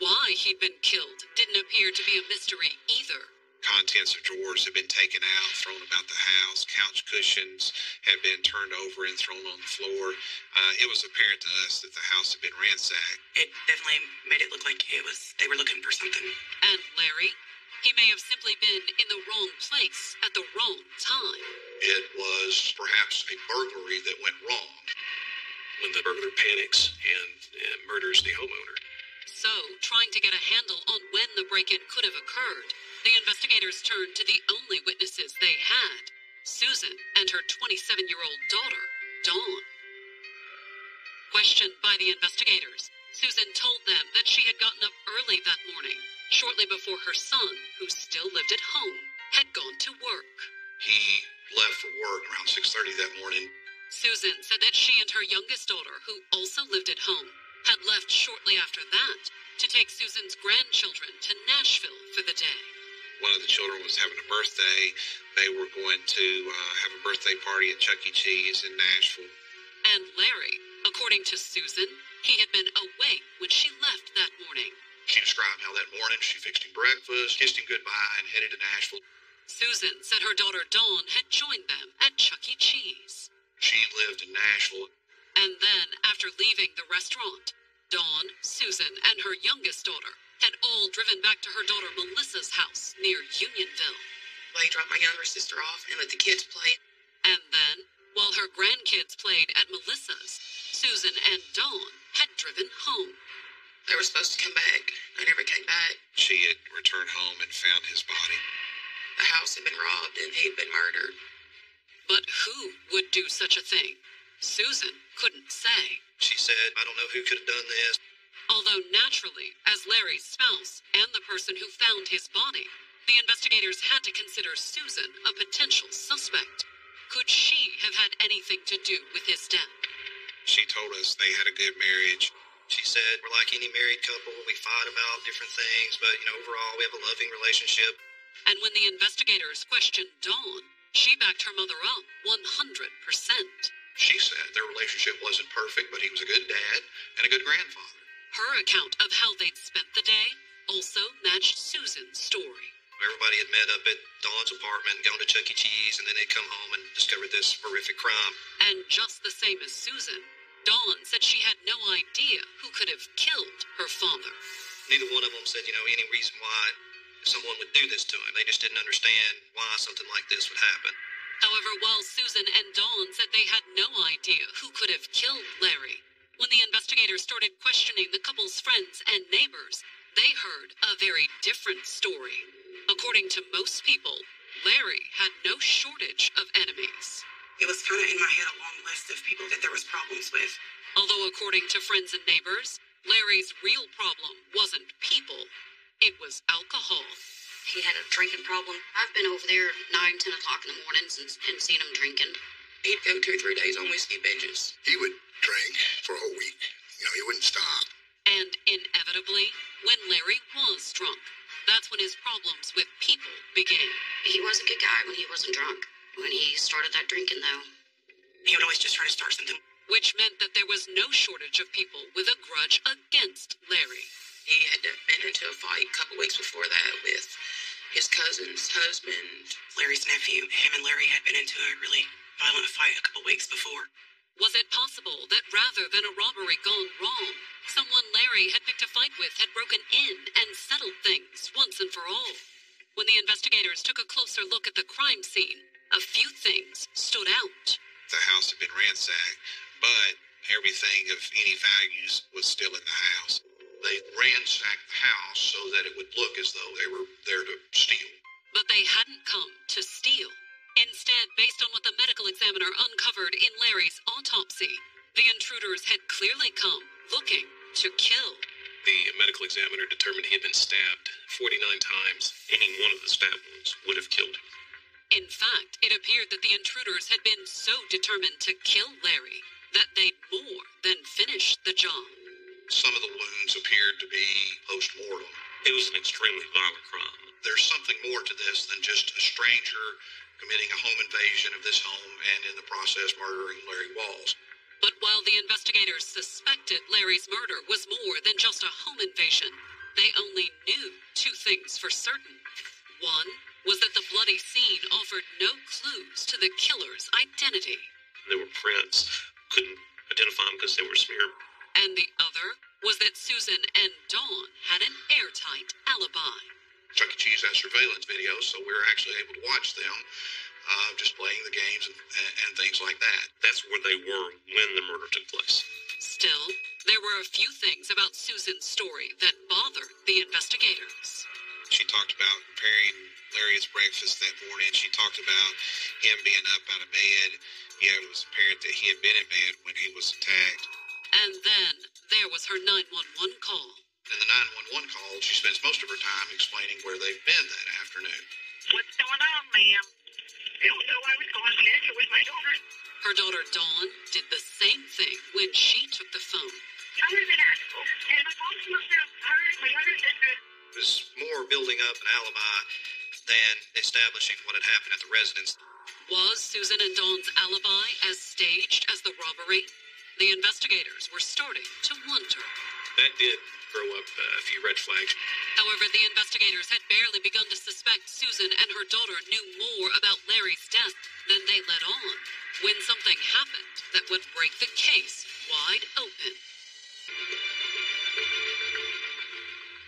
Why he'd been killed didn't appear to be a mystery either. Contents of drawers had been taken out, thrown about the house. Couch cushions had been turned over and thrown on the floor. Uh, it was apparent to us that the house had been ransacked. It definitely made it look like it was they were looking for something. And Larry? He may have simply been in the wrong place at the wrong time. It was perhaps a burglary that went wrong. When the burglar panics and uh, murders the homeowner. So, trying to get a handle on when the break in could have occurred, the investigators turned to the only witnesses they had Susan and her 27 year old daughter, Dawn. Questioned by the investigators, Susan told them that she had gotten up early that morning, shortly before her son, who still lived at home, had gone to work. He left for work around 6:30 that morning. Susan said that she and her youngest daughter, who also lived at home, had left shortly after that to take Susan's grandchildren to Nashville for the day. One of the children was having a birthday. They were going to uh, have a birthday party at Chuck E. Cheese in Nashville. And Larry, according to Susan, he had been awake when she left that morning. She described how that morning she fixed him breakfast, kissed him goodbye, and headed to Nashville. Susan said her daughter Dawn had joined them at Chuck E. Cheese. She lived in Nashville. And then, after leaving the restaurant, Dawn, Susan, and her youngest daughter had all driven back to her daughter Melissa's house near Unionville. I dropped my younger sister off and let the kids play. And then, while her grandkids played at Melissa's, Susan and Dawn had driven home. They were supposed to come back. They never came back. She had returned home and found his body. The house had been robbed and he'd been murdered. But who would do such a thing? Susan couldn't say. She said, I don't know who could have done this. Although naturally, as Larry's spouse and the person who found his body, the investigators had to consider Susan a potential suspect. Could she have had anything to do with his death? She told us they had a good marriage. She said, We're like any married couple. We fight about different things, but, you know, overall, we have a loving relationship. And when the investigators questioned Dawn, she backed her mother up 100%. She said their relationship wasn't perfect, but he was a good dad and a good grandfather. Her account of how they'd spent the day also matched Susan's story. Everybody had met up at Dawn's apartment, gone to Chuck E. Cheese, and then they'd come home and discovered this horrific crime. And just the same as Susan, Dawn said she had no idea who could have killed her father. Neither one of them said, you know, any reason why someone would do this to him. They just didn't understand why something like this would happen. However, while Susan and Dawn said they had no idea who could have killed Larry, when the investigators started questioning the couple's friends and neighbors, they heard a very different story. According to most people, Larry had no shortage of enemies. It was kind of in my head a long list of people that there was problems with. Although, according to friends and neighbors, Larry's real problem wasn't people, it was alcohol. He had a drinking problem. I've been over there 9, 10 o'clock in the mornings and, and seen him drinking. He'd go two three days on whiskey binges. He would his problems with people began. He was a good guy when he wasn't drunk. When he started that drinking, though, he would always just try to start something. Which meant that there was no shortage of people with a grudge against Larry. He had been into a fight a couple weeks before that with his cousin's husband, Larry's nephew. Him and Larry had been into a really violent fight a couple weeks before. Was it possible that rather than a robbery gone wrong, someone Larry had picked a fight with had broken in and settled things once and for all? When the investigators took a closer look at the crime scene, a few things stood out. The house had been ransacked, but everything of any values was still in the house. They ransacked the house so that it would look as though they were there to steal. But they hadn't come to steal. Instead, based on what the medical examiner uncovered in Larry's autopsy, the intruders had clearly come looking to kill. The medical examiner determined he had been stabbed 49 times. Any one of the stab wounds would have killed him. In fact, it appeared that the intruders had been so determined to kill Larry that they'd more than finished the job. Some of the wounds appeared to be post mortem. It was an extremely violent crime. There's something more to this than just a stranger committing a home invasion of this home and in the process murdering Larry Walls. But while the investigators suspected Larry's murder was more than just a home invasion, they only knew two things for certain. One was that the bloody scene offered no clues to the killer's identity. There were prints. Couldn't identify them because they were smeared. And the other was that Susan and Dawn had an airtight alibi. Chuck E. Cheese has surveillance videos, so we're actually able to watch them uh, just playing the games and, and, and things like that. That's where they were when the murder took place. Still, there were a few things about Susan's story that bothered the investigators. She talked about preparing Larry's breakfast that morning. She talked about him being up out of bed. Yeah, it was apparent that he had been in bed when he was attacked. And then there was her 911 call. In the 911 call, she spends most of her time explaining where they've been that afternoon. What's going on, ma'am? Don't know I was going to visit with my daughter. Her daughter Dawn did the same thing when she took the phone. I live in Asheville, and my boss must have heard my younger sister. It was more building up an alibi than establishing what had happened at the residence. Was Susan and Dawn's alibi as staged as the robbery? The investigators were starting to wonder. That did throw up uh, a few red flags. However, the investigators had barely begun to suspect Susan and her daughter knew more about Larry's death than they let on when something happened that would break the case wide open.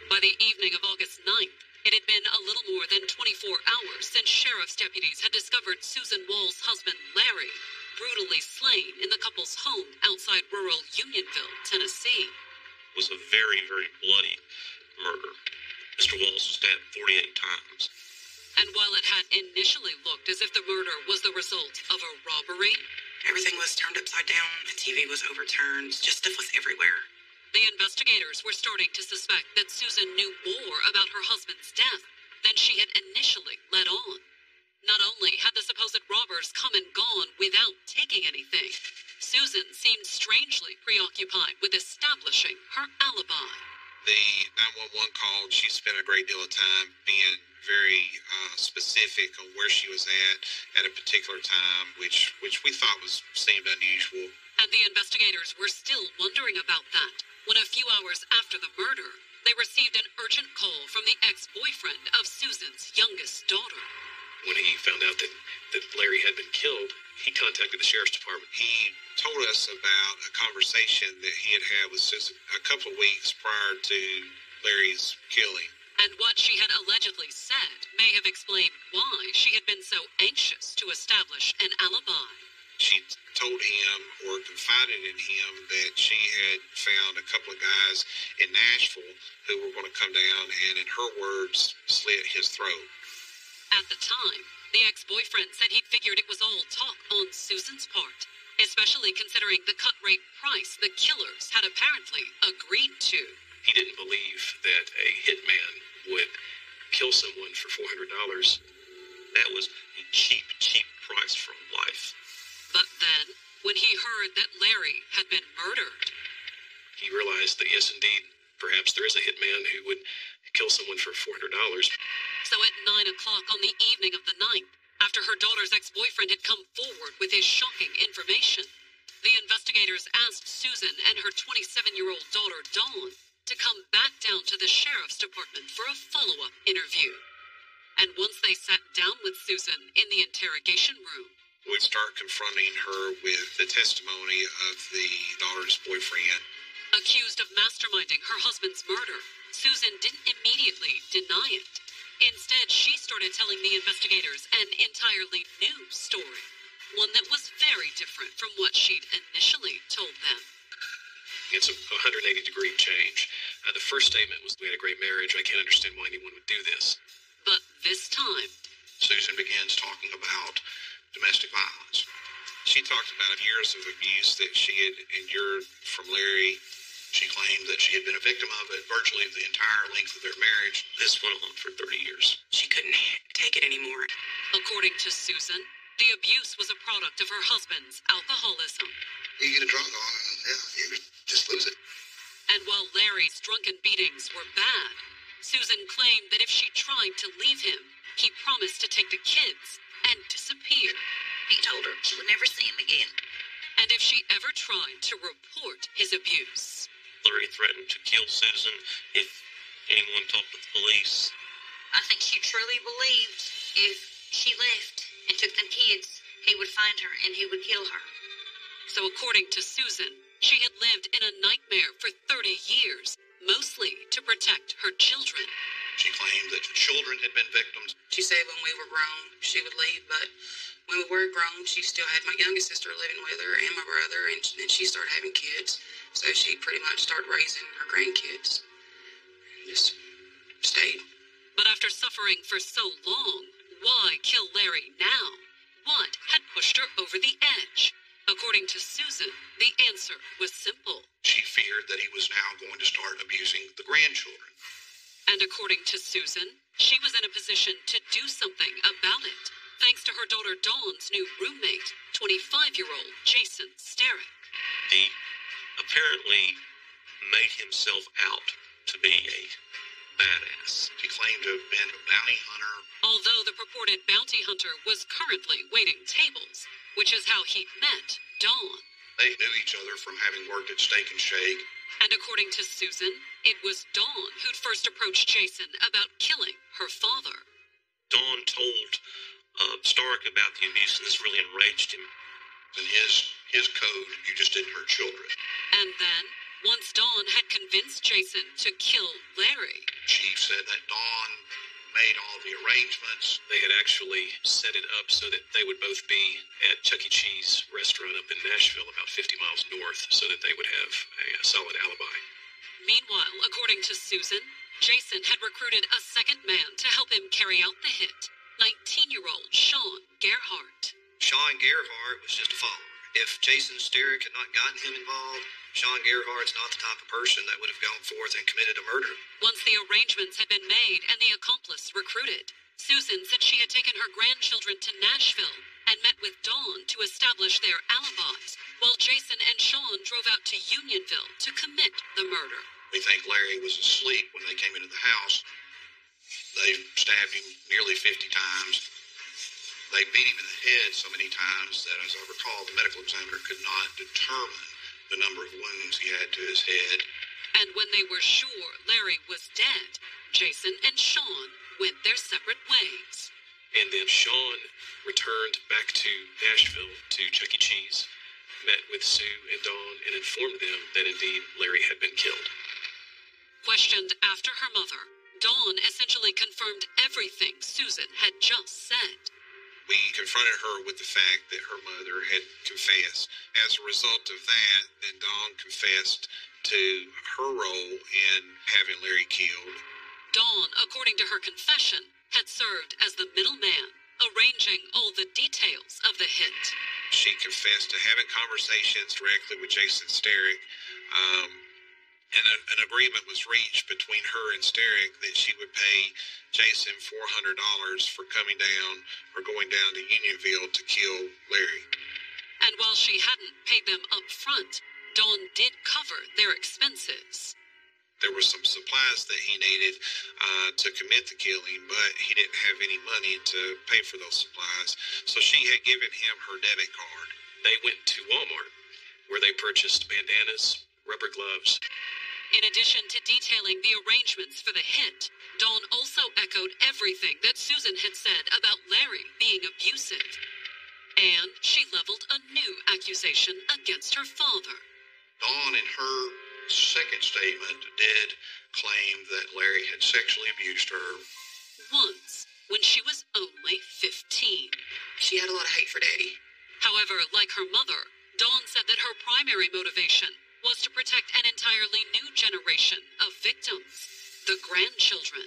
By the evening of August 9th, it had been a little more than 24 hours since sheriff's deputies had discovered Susan Wall's husband, Larry, brutally slain in the couple's home outside rural Unionville, Tennessee. It was a very, very bloody murder. Mr. Walls was stabbed 48 times. And while it had initially looked as if the murder was the result of a robbery, Everything was turned upside down. The TV was overturned. Just stuff was everywhere. the investigators were starting to suspect that Susan knew more about her husband's death than she had initially let on. Not only had the supposed robbers come and gone without taking anything, Susan seemed strangely preoccupied with establishing her alibi. The 911 call, she spent a great deal of time being very uh, specific on where she was at at a particular time, which which we thought was seemed unusual. And the investigators were still wondering about that when a few hours after the murder, they received an urgent call from the ex boyfriend of Susan's youngest daughter. When he found out that, that Larry had been killed, he contacted the sheriff's department. He told us about a conversation that he had had with Susan a couple of weeks prior to Larry's killing. And what she had allegedly said may have explained why she had been so anxious to establish an alibi. She told him or confided in him that she had found a couple of guys in Nashville who were going to come down and, in her words, slit his throat. At the time, the ex boyfriend said he figured it was all talk on Susan's part, especially considering the cut rate price the killers had apparently agreed to. He didn't believe that a hitman would kill someone for $400. That was a cheap, cheap price for a life. But then, when he heard that Larry had been murdered, He realized that, yes, indeed, perhaps there is a hitman who would kill someone for $400. so at nine o'clock on the evening of the ninth, after her daughter's ex boyfriend had come forward with his shocking information, the investigators asked Susan and her 27 year old daughter, Dawn, to come back down to the sheriff's department for a follow up interview. And once they sat down with Susan in the interrogation room, We start confronting her with the testimony of the daughter's boyfriend. Accused of masterminding her husband's murder, Susan didn't immediately deny it. Instead, she started telling the investigators an entirely new story, one that was very different from what she'd initially told them. It's a 180 degree change. Uh, the first statement was, We had a great marriage. I can't understand why anyone would do this. But this time, Susan begins talking about domestic violence. She talked about years of abuse that she had endured from Larry. She claimed that she had been a victim of it virtually the entire length of their marriage. This went on for 30 years. She couldn't take it anymore. according to Susan, the abuse was a product of her husband's alcoholism. You get a drunk on, yeah, you just lose it. And while Larry's drunken beatings were bad, Susan claimed that if she tried to leave him, he promised to take the kids and disappear. He told her she would never see him again. And if she ever tried to report his abuse, Larry threatened to kill Susan if anyone talked with the police. I think she truly believed if she left and took the kids, he would find her and he would kill her. so according to Susan, she had lived in a nightmare for 30 years, mostly to protect her children. She claimed that children had been victims. She said when we were grown, she would leave, but when we were grown, she still had my youngest sister living with her and my brother, and then she started having kids. So she pretty much started raising her grandkids. Just stayed. But after suffering for so long, why kill Larry now? What had pushed her over the edge? According to Susan, the answer was simple. She feared that he was now going to start abusing the grandchildren. And according to Susan, she was in a position to do something about it, thanks to her daughter Dawn's new roommate, 25 year old Jason Sterrick. He apparently made himself out to be a badass. He claimed to have been a bounty hunter. Although the purported bounty hunter was currently waiting tables, which is how he met Dawn. They knew each other from having worked at Steak and Shake. And according to Susan, it was Dawn who'd first approached Jason about killing her father. Dawn told uh, Stark about the abuse, and this really enraged him. In his his code, you just didn't hurt children. And then, once Dawn had convinced Jason to kill Larry, Chief said that Dawn made all the arrangements. They had actually set it up so that they would both be at Chuck E. Cheese restaurant up in Nashville, about 50 miles north, so that they would have a solid alibi. Meanwhile, according to Susan, Jason had recruited a second man to help him carry out the hit 19 year old Sean Gerhardt. Sean Gerhardt was just a follower. If Jason Sterrick had not gotten him involved, Sean Gerhardt's not the type of person that would have gone forth and committed a murder. Once the arrangements had been made and the accomplice recruited, Susan said she had taken her grandchildren to Nashville and met with Dawn to establish their alibis, while Jason and Sean drove out to Unionville to commit the murder. We think Larry was asleep when they came into the house. They stabbed him nearly 50 times. They beat him in the head so many times that, as I recall, the medical examiner could not determine the number of wounds he had to his head. And when they were sure Larry was dead, Jason and Sean went their separate ways. And then Sean returned back to Nashville to Chuck E. Cheese, met with Sue and Dawn, and informed them that indeed Larry had been killed. Questioned after her mother, Dawn essentially confirmed everything Susan had just said. We confronted her with the fact that her mother had confessed. As a result of that, then Dawn confessed to her role in having Larry killed. Dawn, according to her confession, had served as the middleman, arranging all the details of the hit. She confessed to having conversations directly with Jason Sterrick. Um, and a, an agreement was reached between her and Sterrick that she would pay Jason $400 for coming down or going down to Unionville to kill Larry. And while she hadn't paid them up front, Dawn did cover their expenses. There were some supplies that he needed uh, to commit the killing, but he didn't have any money to pay for those supplies. So she had given him her debit card. They went to Walmart, where they purchased bandanas, rubber gloves. In addition to detailing the arrangements for the hit, Dawn also echoed everything that Susan had said about Larry being abusive. And she leveled a new accusation against her father. Dawn, in her second statement, did claim that Larry had sexually abused her. Once, when she was only 15. She had a lot of hate for Daddy. However, like her mother, Dawn said that her primary motivation was to protect an entirely new generation of victims the grandchildren.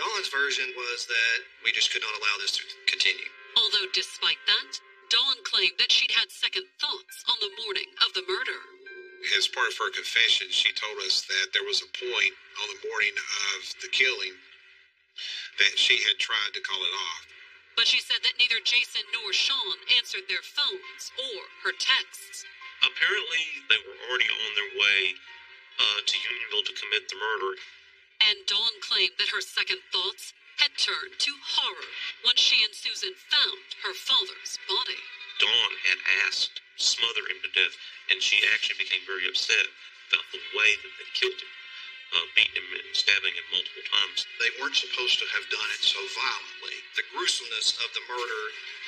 Dawn's version was that we just could not allow this to continue. Although, despite that, Dawn claimed that she'd had second thoughts on the morning of the murder. As part of her confession, she told us that there was a point on the morning of the killing that she had tried to call it off. But she said that neither Jason nor Sean answered their phones or her texts. Apparently, they were already on their way uh, to Unionville to commit the murder. And Dawn claimed that her second thoughts had turned to horror when she and Susan found her father's body. Dawn had asked to smother him to death, and she actually became very upset about the way that they killed him, uh, beating him and stabbing him multiple times. They weren't supposed to have done it so violently. The gruesomeness of the murder,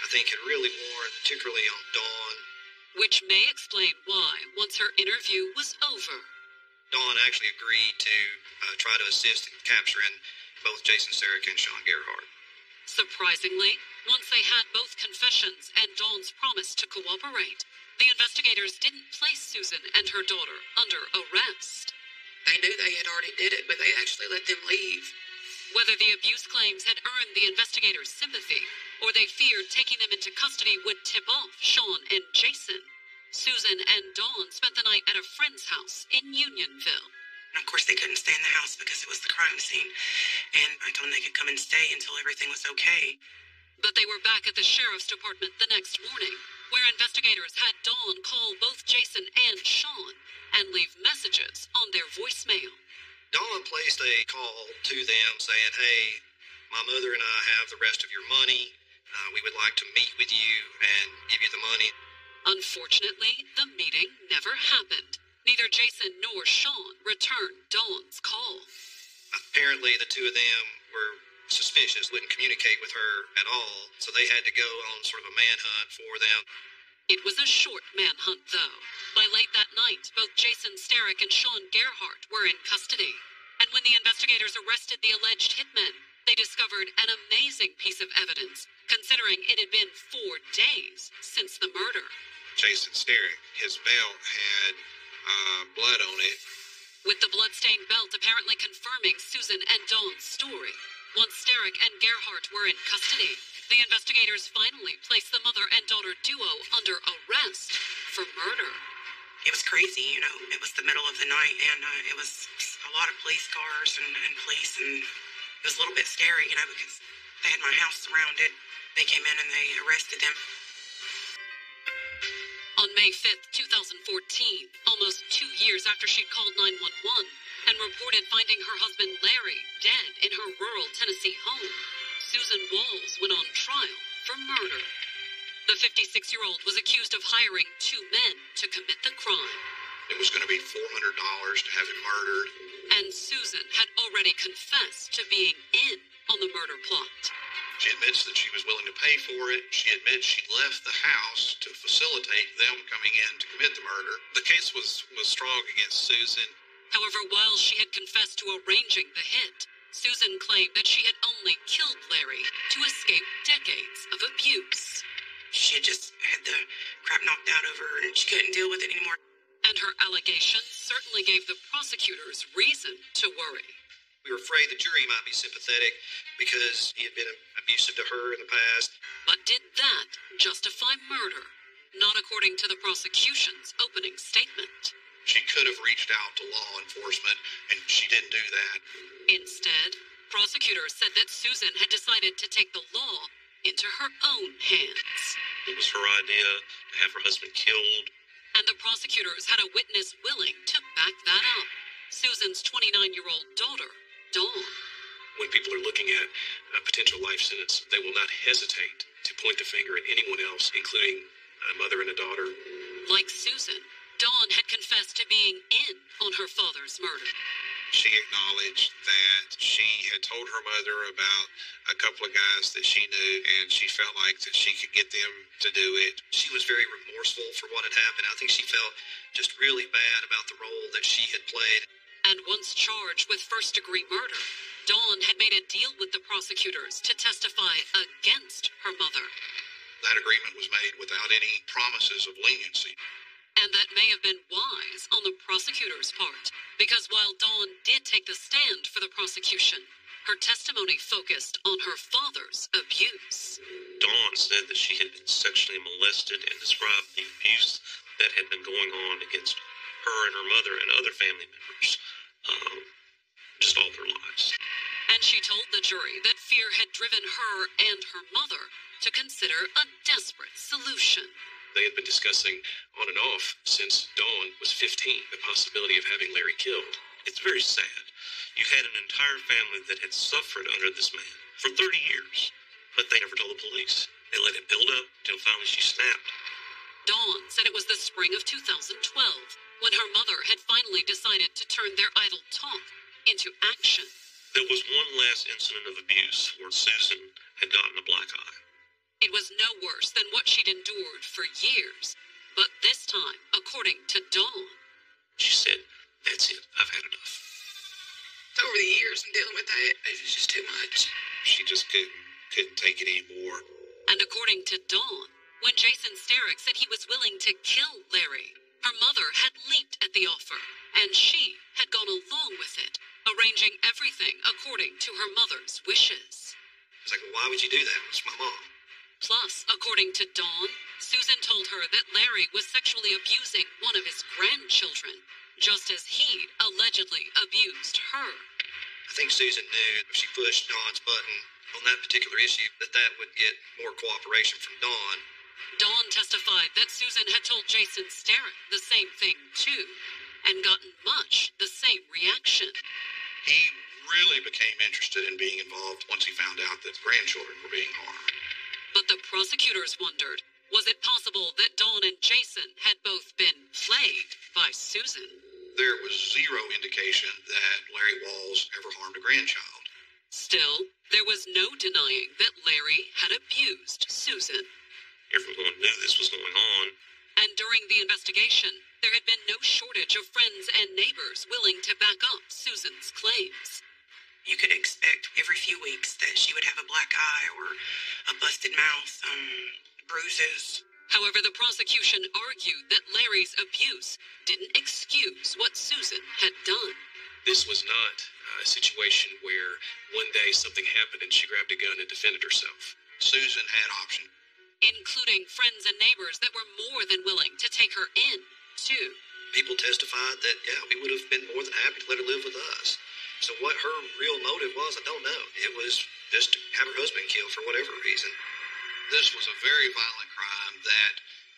I think, had really worn, particularly on Dawn. Which may explain why, once her interview was over, Dawn actually agreed to uh, try to assist in capturing both Jason Sterrick and Sean Gerhardt. Surprisingly, once they had both confessions and Dawn's promise to cooperate, the investigators didn't place Susan and her daughter under arrest. They knew they had already did it, but they actually let them leave. Whether the abuse claims had earned the investigators' sympathy, or they feared taking them into custody would tip off Sean and Jason, Susan and Dawn spent the night at a friend's house in Unionville. And of course, they couldn't stay in the house because it was the crime scene. And I told them they could come and stay until everything was okay. But they were back at the sheriff's department the next morning, where investigators had Dawn call both Jason and Sean and leave messages on their voicemail. Dawn placed a call to them saying, Hey, my mother and I have the rest of your money. Uh, we would like to meet with you and give you the money. Unfortunately, the meeting never happened. Neither Jason nor Sean returned Dawn's call. Apparently, the two of them were suspicious, wouldn't communicate with her at all, so they had to go on sort of a manhunt for them. It was a short manhunt, though. By late that night, both Jason Sterrick and Sean Gerhardt were in custody. And when the investigators arrested the alleged hitmen, they discovered an amazing piece of evidence, considering it had been four days since the murder. Jason Sterrick, his belt had uh, blood on it. With the bloodstained belt apparently confirming Susan and Dawn's story. Once Sterrick and Gerhardt were in custody, the investigators finally placed the mother and daughter duo under arrest for murder. It was crazy, you know. It was the middle of the night, and uh, it was a lot of police cars and, and police, and it was a little bit scary, you know, because they had my house surrounded. They came in and they arrested them. On May 5th, 2014, almost two years after she'd called 911 and reported finding her husband Larry dead in her rural Tennessee home, Susan Walls went on trial for murder. The 56 year old was accused of hiring two men to commit the crime. It was going to be $400 to have him murdered. And Susan had already confessed to being in on the murder plot. She admits that she was willing to pay for it. She admits she left the house to facilitate them coming in to commit the murder. The case was, was strong against Susan. However, while she had confessed to arranging the hit, Susan claimed that she had only killed Larry to escape decades of abuse. She had just had the crap knocked out of her and she couldn't deal with it anymore. And her allegations certainly gave the prosecutors reason to worry. We were afraid the jury might be sympathetic because he had been abusive to her in the past. But did that justify murder? Not according to the prosecution's opening statement. She could have reached out to law enforcement, and she didn't do that. Instead, prosecutors said that Susan had decided to take the law into her own hands. It was her idea to have her husband killed. And the prosecutors had a witness willing to back that up Susan's 29 year old daughter, Dawn. When people are looking at a potential life sentence, they will not hesitate to point the finger at anyone else, including a mother and a daughter. Like Susan, Dawn had confessed to being in on her father's murder. She acknowledged that she had told her mother about a couple of guys that she knew, and she felt like that she could get them to do it. She was very remorseful for what had happened. I think she felt just really bad about the role that she had played. And once charged with first degree murder, Dawn had made a deal with the prosecutors to testify against her mother. That agreement was made without any promises of leniency. And that may have been wise on the prosecutor's part, because while Dawn did take the stand for the prosecution, her testimony focused on her father's abuse. Dawn said that she had been sexually molested and described the abuse that had been going on against her and her mother and other family members um, just all their lives. And she told the jury that fear had driven her and her mother to consider a desperate solution. They had been discussing on and off since Dawn was 15 the possibility of having Larry killed. It's very sad. You had an entire family that had suffered under this man for 30 years, but they never told the police. They let it build up till finally she snapped. Dawn said it was the spring of 2012 when her mother had finally decided to turn their idle talk into action. There was one last incident of abuse where Susan had gotten a black eye. It was no worse than what she'd endured for years. But this time, according to Dawn, She said, That's it. I've had enough. Over the years and dealing with that, it was just too much. She just couldn't couldn't take it anymore. and according to Dawn, when Jason Sterrick said he was willing to kill Larry, her mother had leaped at the offer, and she had gone along with it, arranging everything according to her mother's wishes. It's like, well, why would you do that? It's my mom. Plus, according to Dawn, Susan told her that Larry was sexually abusing one of his grandchildren, just as he'd allegedly abused her. I think Susan knew if she pushed Dawn's button on that particular issue, that that would get more cooperation from Dawn. Dawn testified that Susan had told Jason Sterrick the same thing too, and gotten much the same reaction. He really became interested in being involved once he found out that grandchildren were being harmed. But the prosecutors wondered was it possible that Dawn and Jason had both been played by Susan? There was zero indication that Larry Walls ever harmed a grandchild. Still, there was no denying that Larry had abused Susan. Everyone knew this was going on. And during the investigation, there had been no shortage of friends and neighbors willing to back up Susan's claims. You could expect every few weeks that she would have a black eye or a busted mouth, um, bruises. However, the prosecution argued that Larry's abuse didn't excuse what Susan had done. This was not a situation where one day something happened and she grabbed a gun and defended herself. Susan had options. including friends and neighbors that were more than willing to take her in, too. People testified that, yeah, we would have been more than happy to let her live with us. So what her real motive was, I don't know. It was just to have her husband killed for whatever reason. This was a very violent crime that,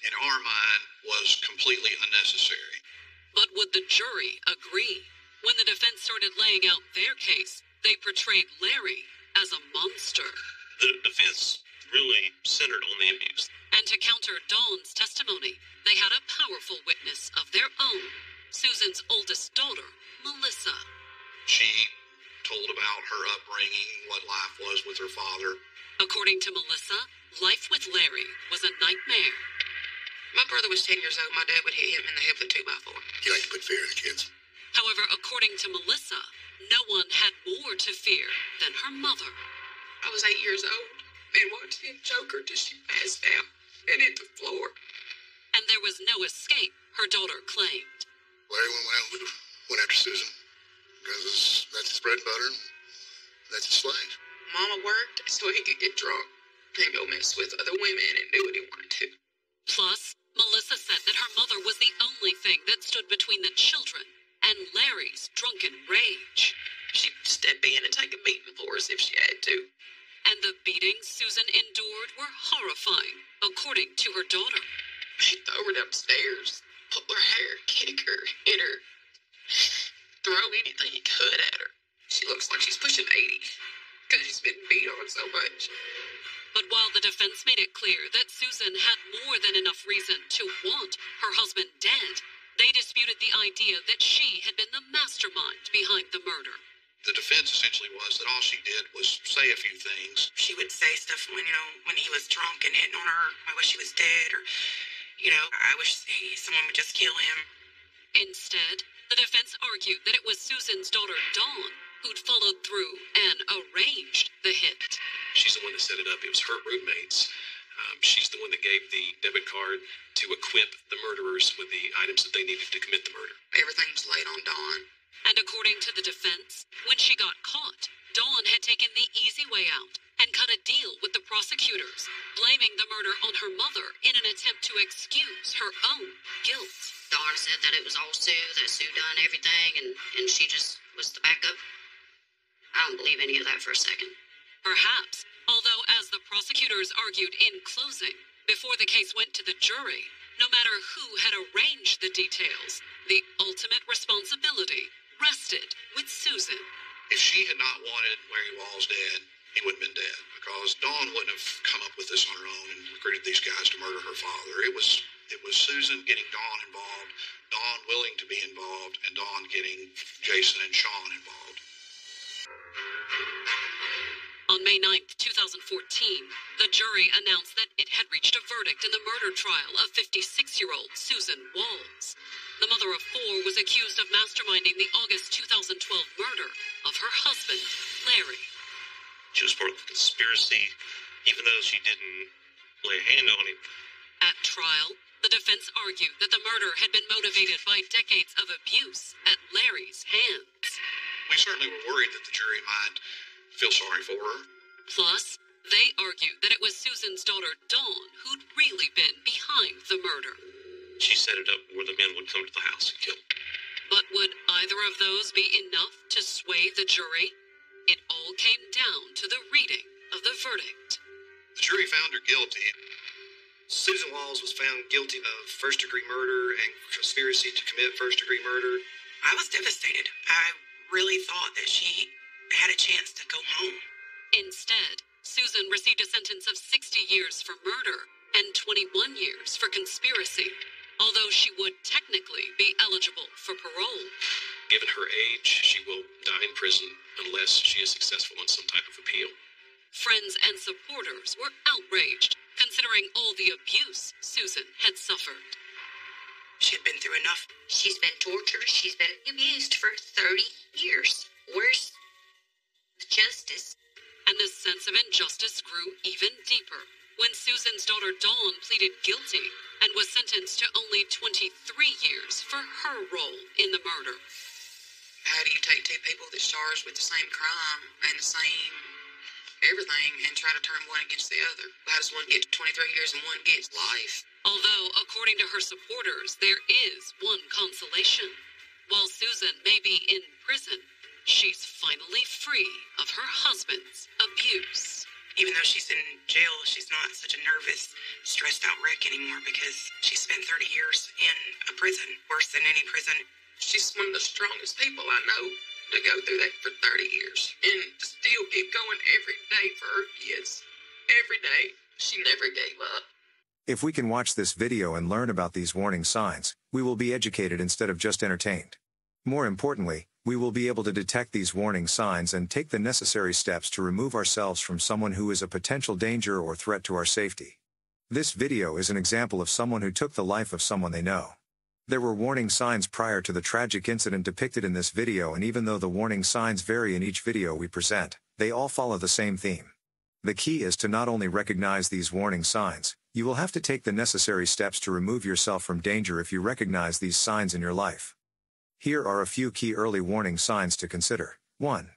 in our mind, was completely unnecessary. But would the jury agree? When the defense started laying out their case, they portrayed Larry as a monster. The defense really centered on the abuse. And to counter Dawn's testimony, they had a powerful witness of their own Susan's oldest daughter, Melissa. She told about her upbringing, what life was with her father. According to Melissa, life with Larry was a nightmare. My brother was 10 years old. My dad would hit him in the head with a 2 by 4 You like to put fear in the kids. However, according to Melissa, no one had more to fear than her mother. I was 8 years old and watched him choke her till she passed out and hit the floor. And there was no escape, her daughter claimed. Larry went out went after Susan because that's his bread and butter. And that's his slave. Mama worked so he could get drunk and go mess with other women and do what he wanted to. Plus, Melissa said that her mother was the only thing that stood between the children and Larry's drunken rage. She'd step in and take a beating for us if she had to. And the beatings Susan endured were horrifying, according to her daughter. He'd throw her downstairs, pull her hair, kick her, hit her, throw anything he could at her. She looks like she's pushing 80 because she's been beat on so much. But while the defense made it clear that Susan had more than enough reason to want her husband dead, they disputed the idea that she had been the mastermind behind the murder. The defense essentially was that all she did was say a few things. She would say stuff when, you know, when he was drunk and hitting on her. I wish he was dead, or, you know, I wish he, someone would just kill him. Instead, the defense argued that it was Susan's daughter Dawn who'd followed through and arranged the hit. She's the one that set it up. It was her roommates. Um, she's the one that gave the debit card to equip the murderers with the items that they needed to commit the murder. Everything's laid on Dawn. And according to the defense, when she got caught, Dawn had taken the easy way out and cut a deal with the prosecutors, blaming the murder on her mother in an attempt to excuse her own guilt. Dawn said that it was all Sue, that Sue done everything, and, and she just was the backup. I don't believe any of that for a second. Perhaps, although as the prosecutors argued in closing, before the case went to the jury, no matter who had arranged the details, the ultimate responsibility rested with Susan. If she had not wanted Larry Walls dead, he wouldn't have been dead because Dawn wouldn't have come up with this on her own and recruited these guys to murder her father. It was it was Susan getting Dawn involved, Dawn willing to be involved, and Dawn getting Jason and Sean involved. On May 9th, 2014, the jury announced that it had reached a verdict in the murder trial of 56 year old Susan Walls. The mother of four was accused of masterminding the August 2012 murder of her husband, Larry. She was part of the conspiracy, even though she didn't lay a hand on him. At trial, the defense argued that the murder had been motivated by decades of abuse at Larry's hands. We certainly were worried that the jury might feel sorry for her. Plus, they argued that it was Susan's daughter Dawn who'd really been behind the murder. She set it up where the men would come to the house and kill. But would either of those be enough to sway the jury? It all came down to the reading of the verdict. The jury found her guilty. Susan Walls was found guilty of first degree murder and conspiracy to commit first degree murder. I was devastated. I really thought that she had a chance to go home. Instead, Susan received a sentence of 60 years for murder and 21 years for conspiracy, although she would technically be eligible for parole. Given her age, she will die in prison unless she is successful in some type of appeal. Friends and supporters were outraged, considering all the abuse Susan had suffered. She had been through enough. She's been tortured. She's been abused for 30 years. Where's the justice? And the sense of injustice grew even deeper when Susan's daughter Dawn pleaded guilty and was sentenced to only 23 years for her role in the murder. How do you take two people that's charged with the same crime and the same everything and try to turn one against the other? How does one get 23 years and one gets life? Although, according to her supporters, there is one consolation. While Susan may be in prison, she's finally free of her husband's abuse. Even though she's in jail, she's not such a nervous, stressed out wreck anymore because she spent 30 years in a prison, worse than any prison. She's one of the strongest people I know to go through that for 30 years and to still keep going every day for her kids. Every day. She never gave up. If we can watch this video and learn about these warning signs, we will be educated instead of just entertained. More importantly, we will be able to detect these warning signs and take the necessary steps to remove ourselves from someone who is a potential danger or threat to our safety. This video is an example of someone who took the life of someone they know. There were warning signs prior to the tragic incident depicted in this video and even though the warning signs vary in each video we present, they all follow the same theme. The key is to not only recognize these warning signs, you will have to take the necessary steps to remove yourself from danger if you recognize these signs in your life. Here are a few key early warning signs to consider. 1.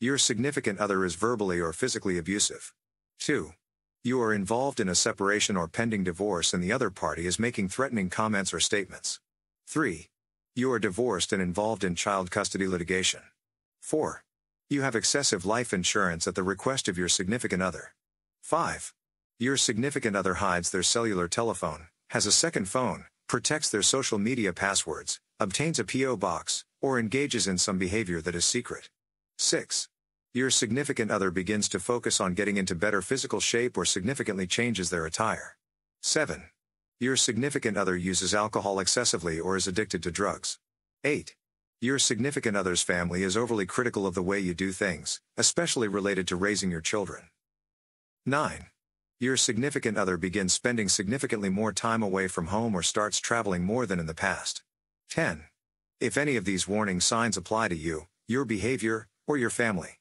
Your significant other is verbally or physically abusive. 2. You are involved in a separation or pending divorce and the other party is making threatening comments or statements. 3. You are divorced and involved in child custody litigation. 4. You have excessive life insurance at the request of your significant other. 5. Your significant other hides their cellular telephone, has a second phone, protects their social media passwords, obtains a P.O. box, or engages in some behavior that is secret. 6. Your significant other begins to focus on getting into better physical shape or significantly changes their attire. 7. Your significant other uses alcohol excessively or is addicted to drugs. 8. Your significant other's family is overly critical of the way you do things, especially related to raising your children. 9. Your significant other begins spending significantly more time away from home or starts traveling more than in the past. 10. If any of these warning signs apply to you, your behavior, or your family,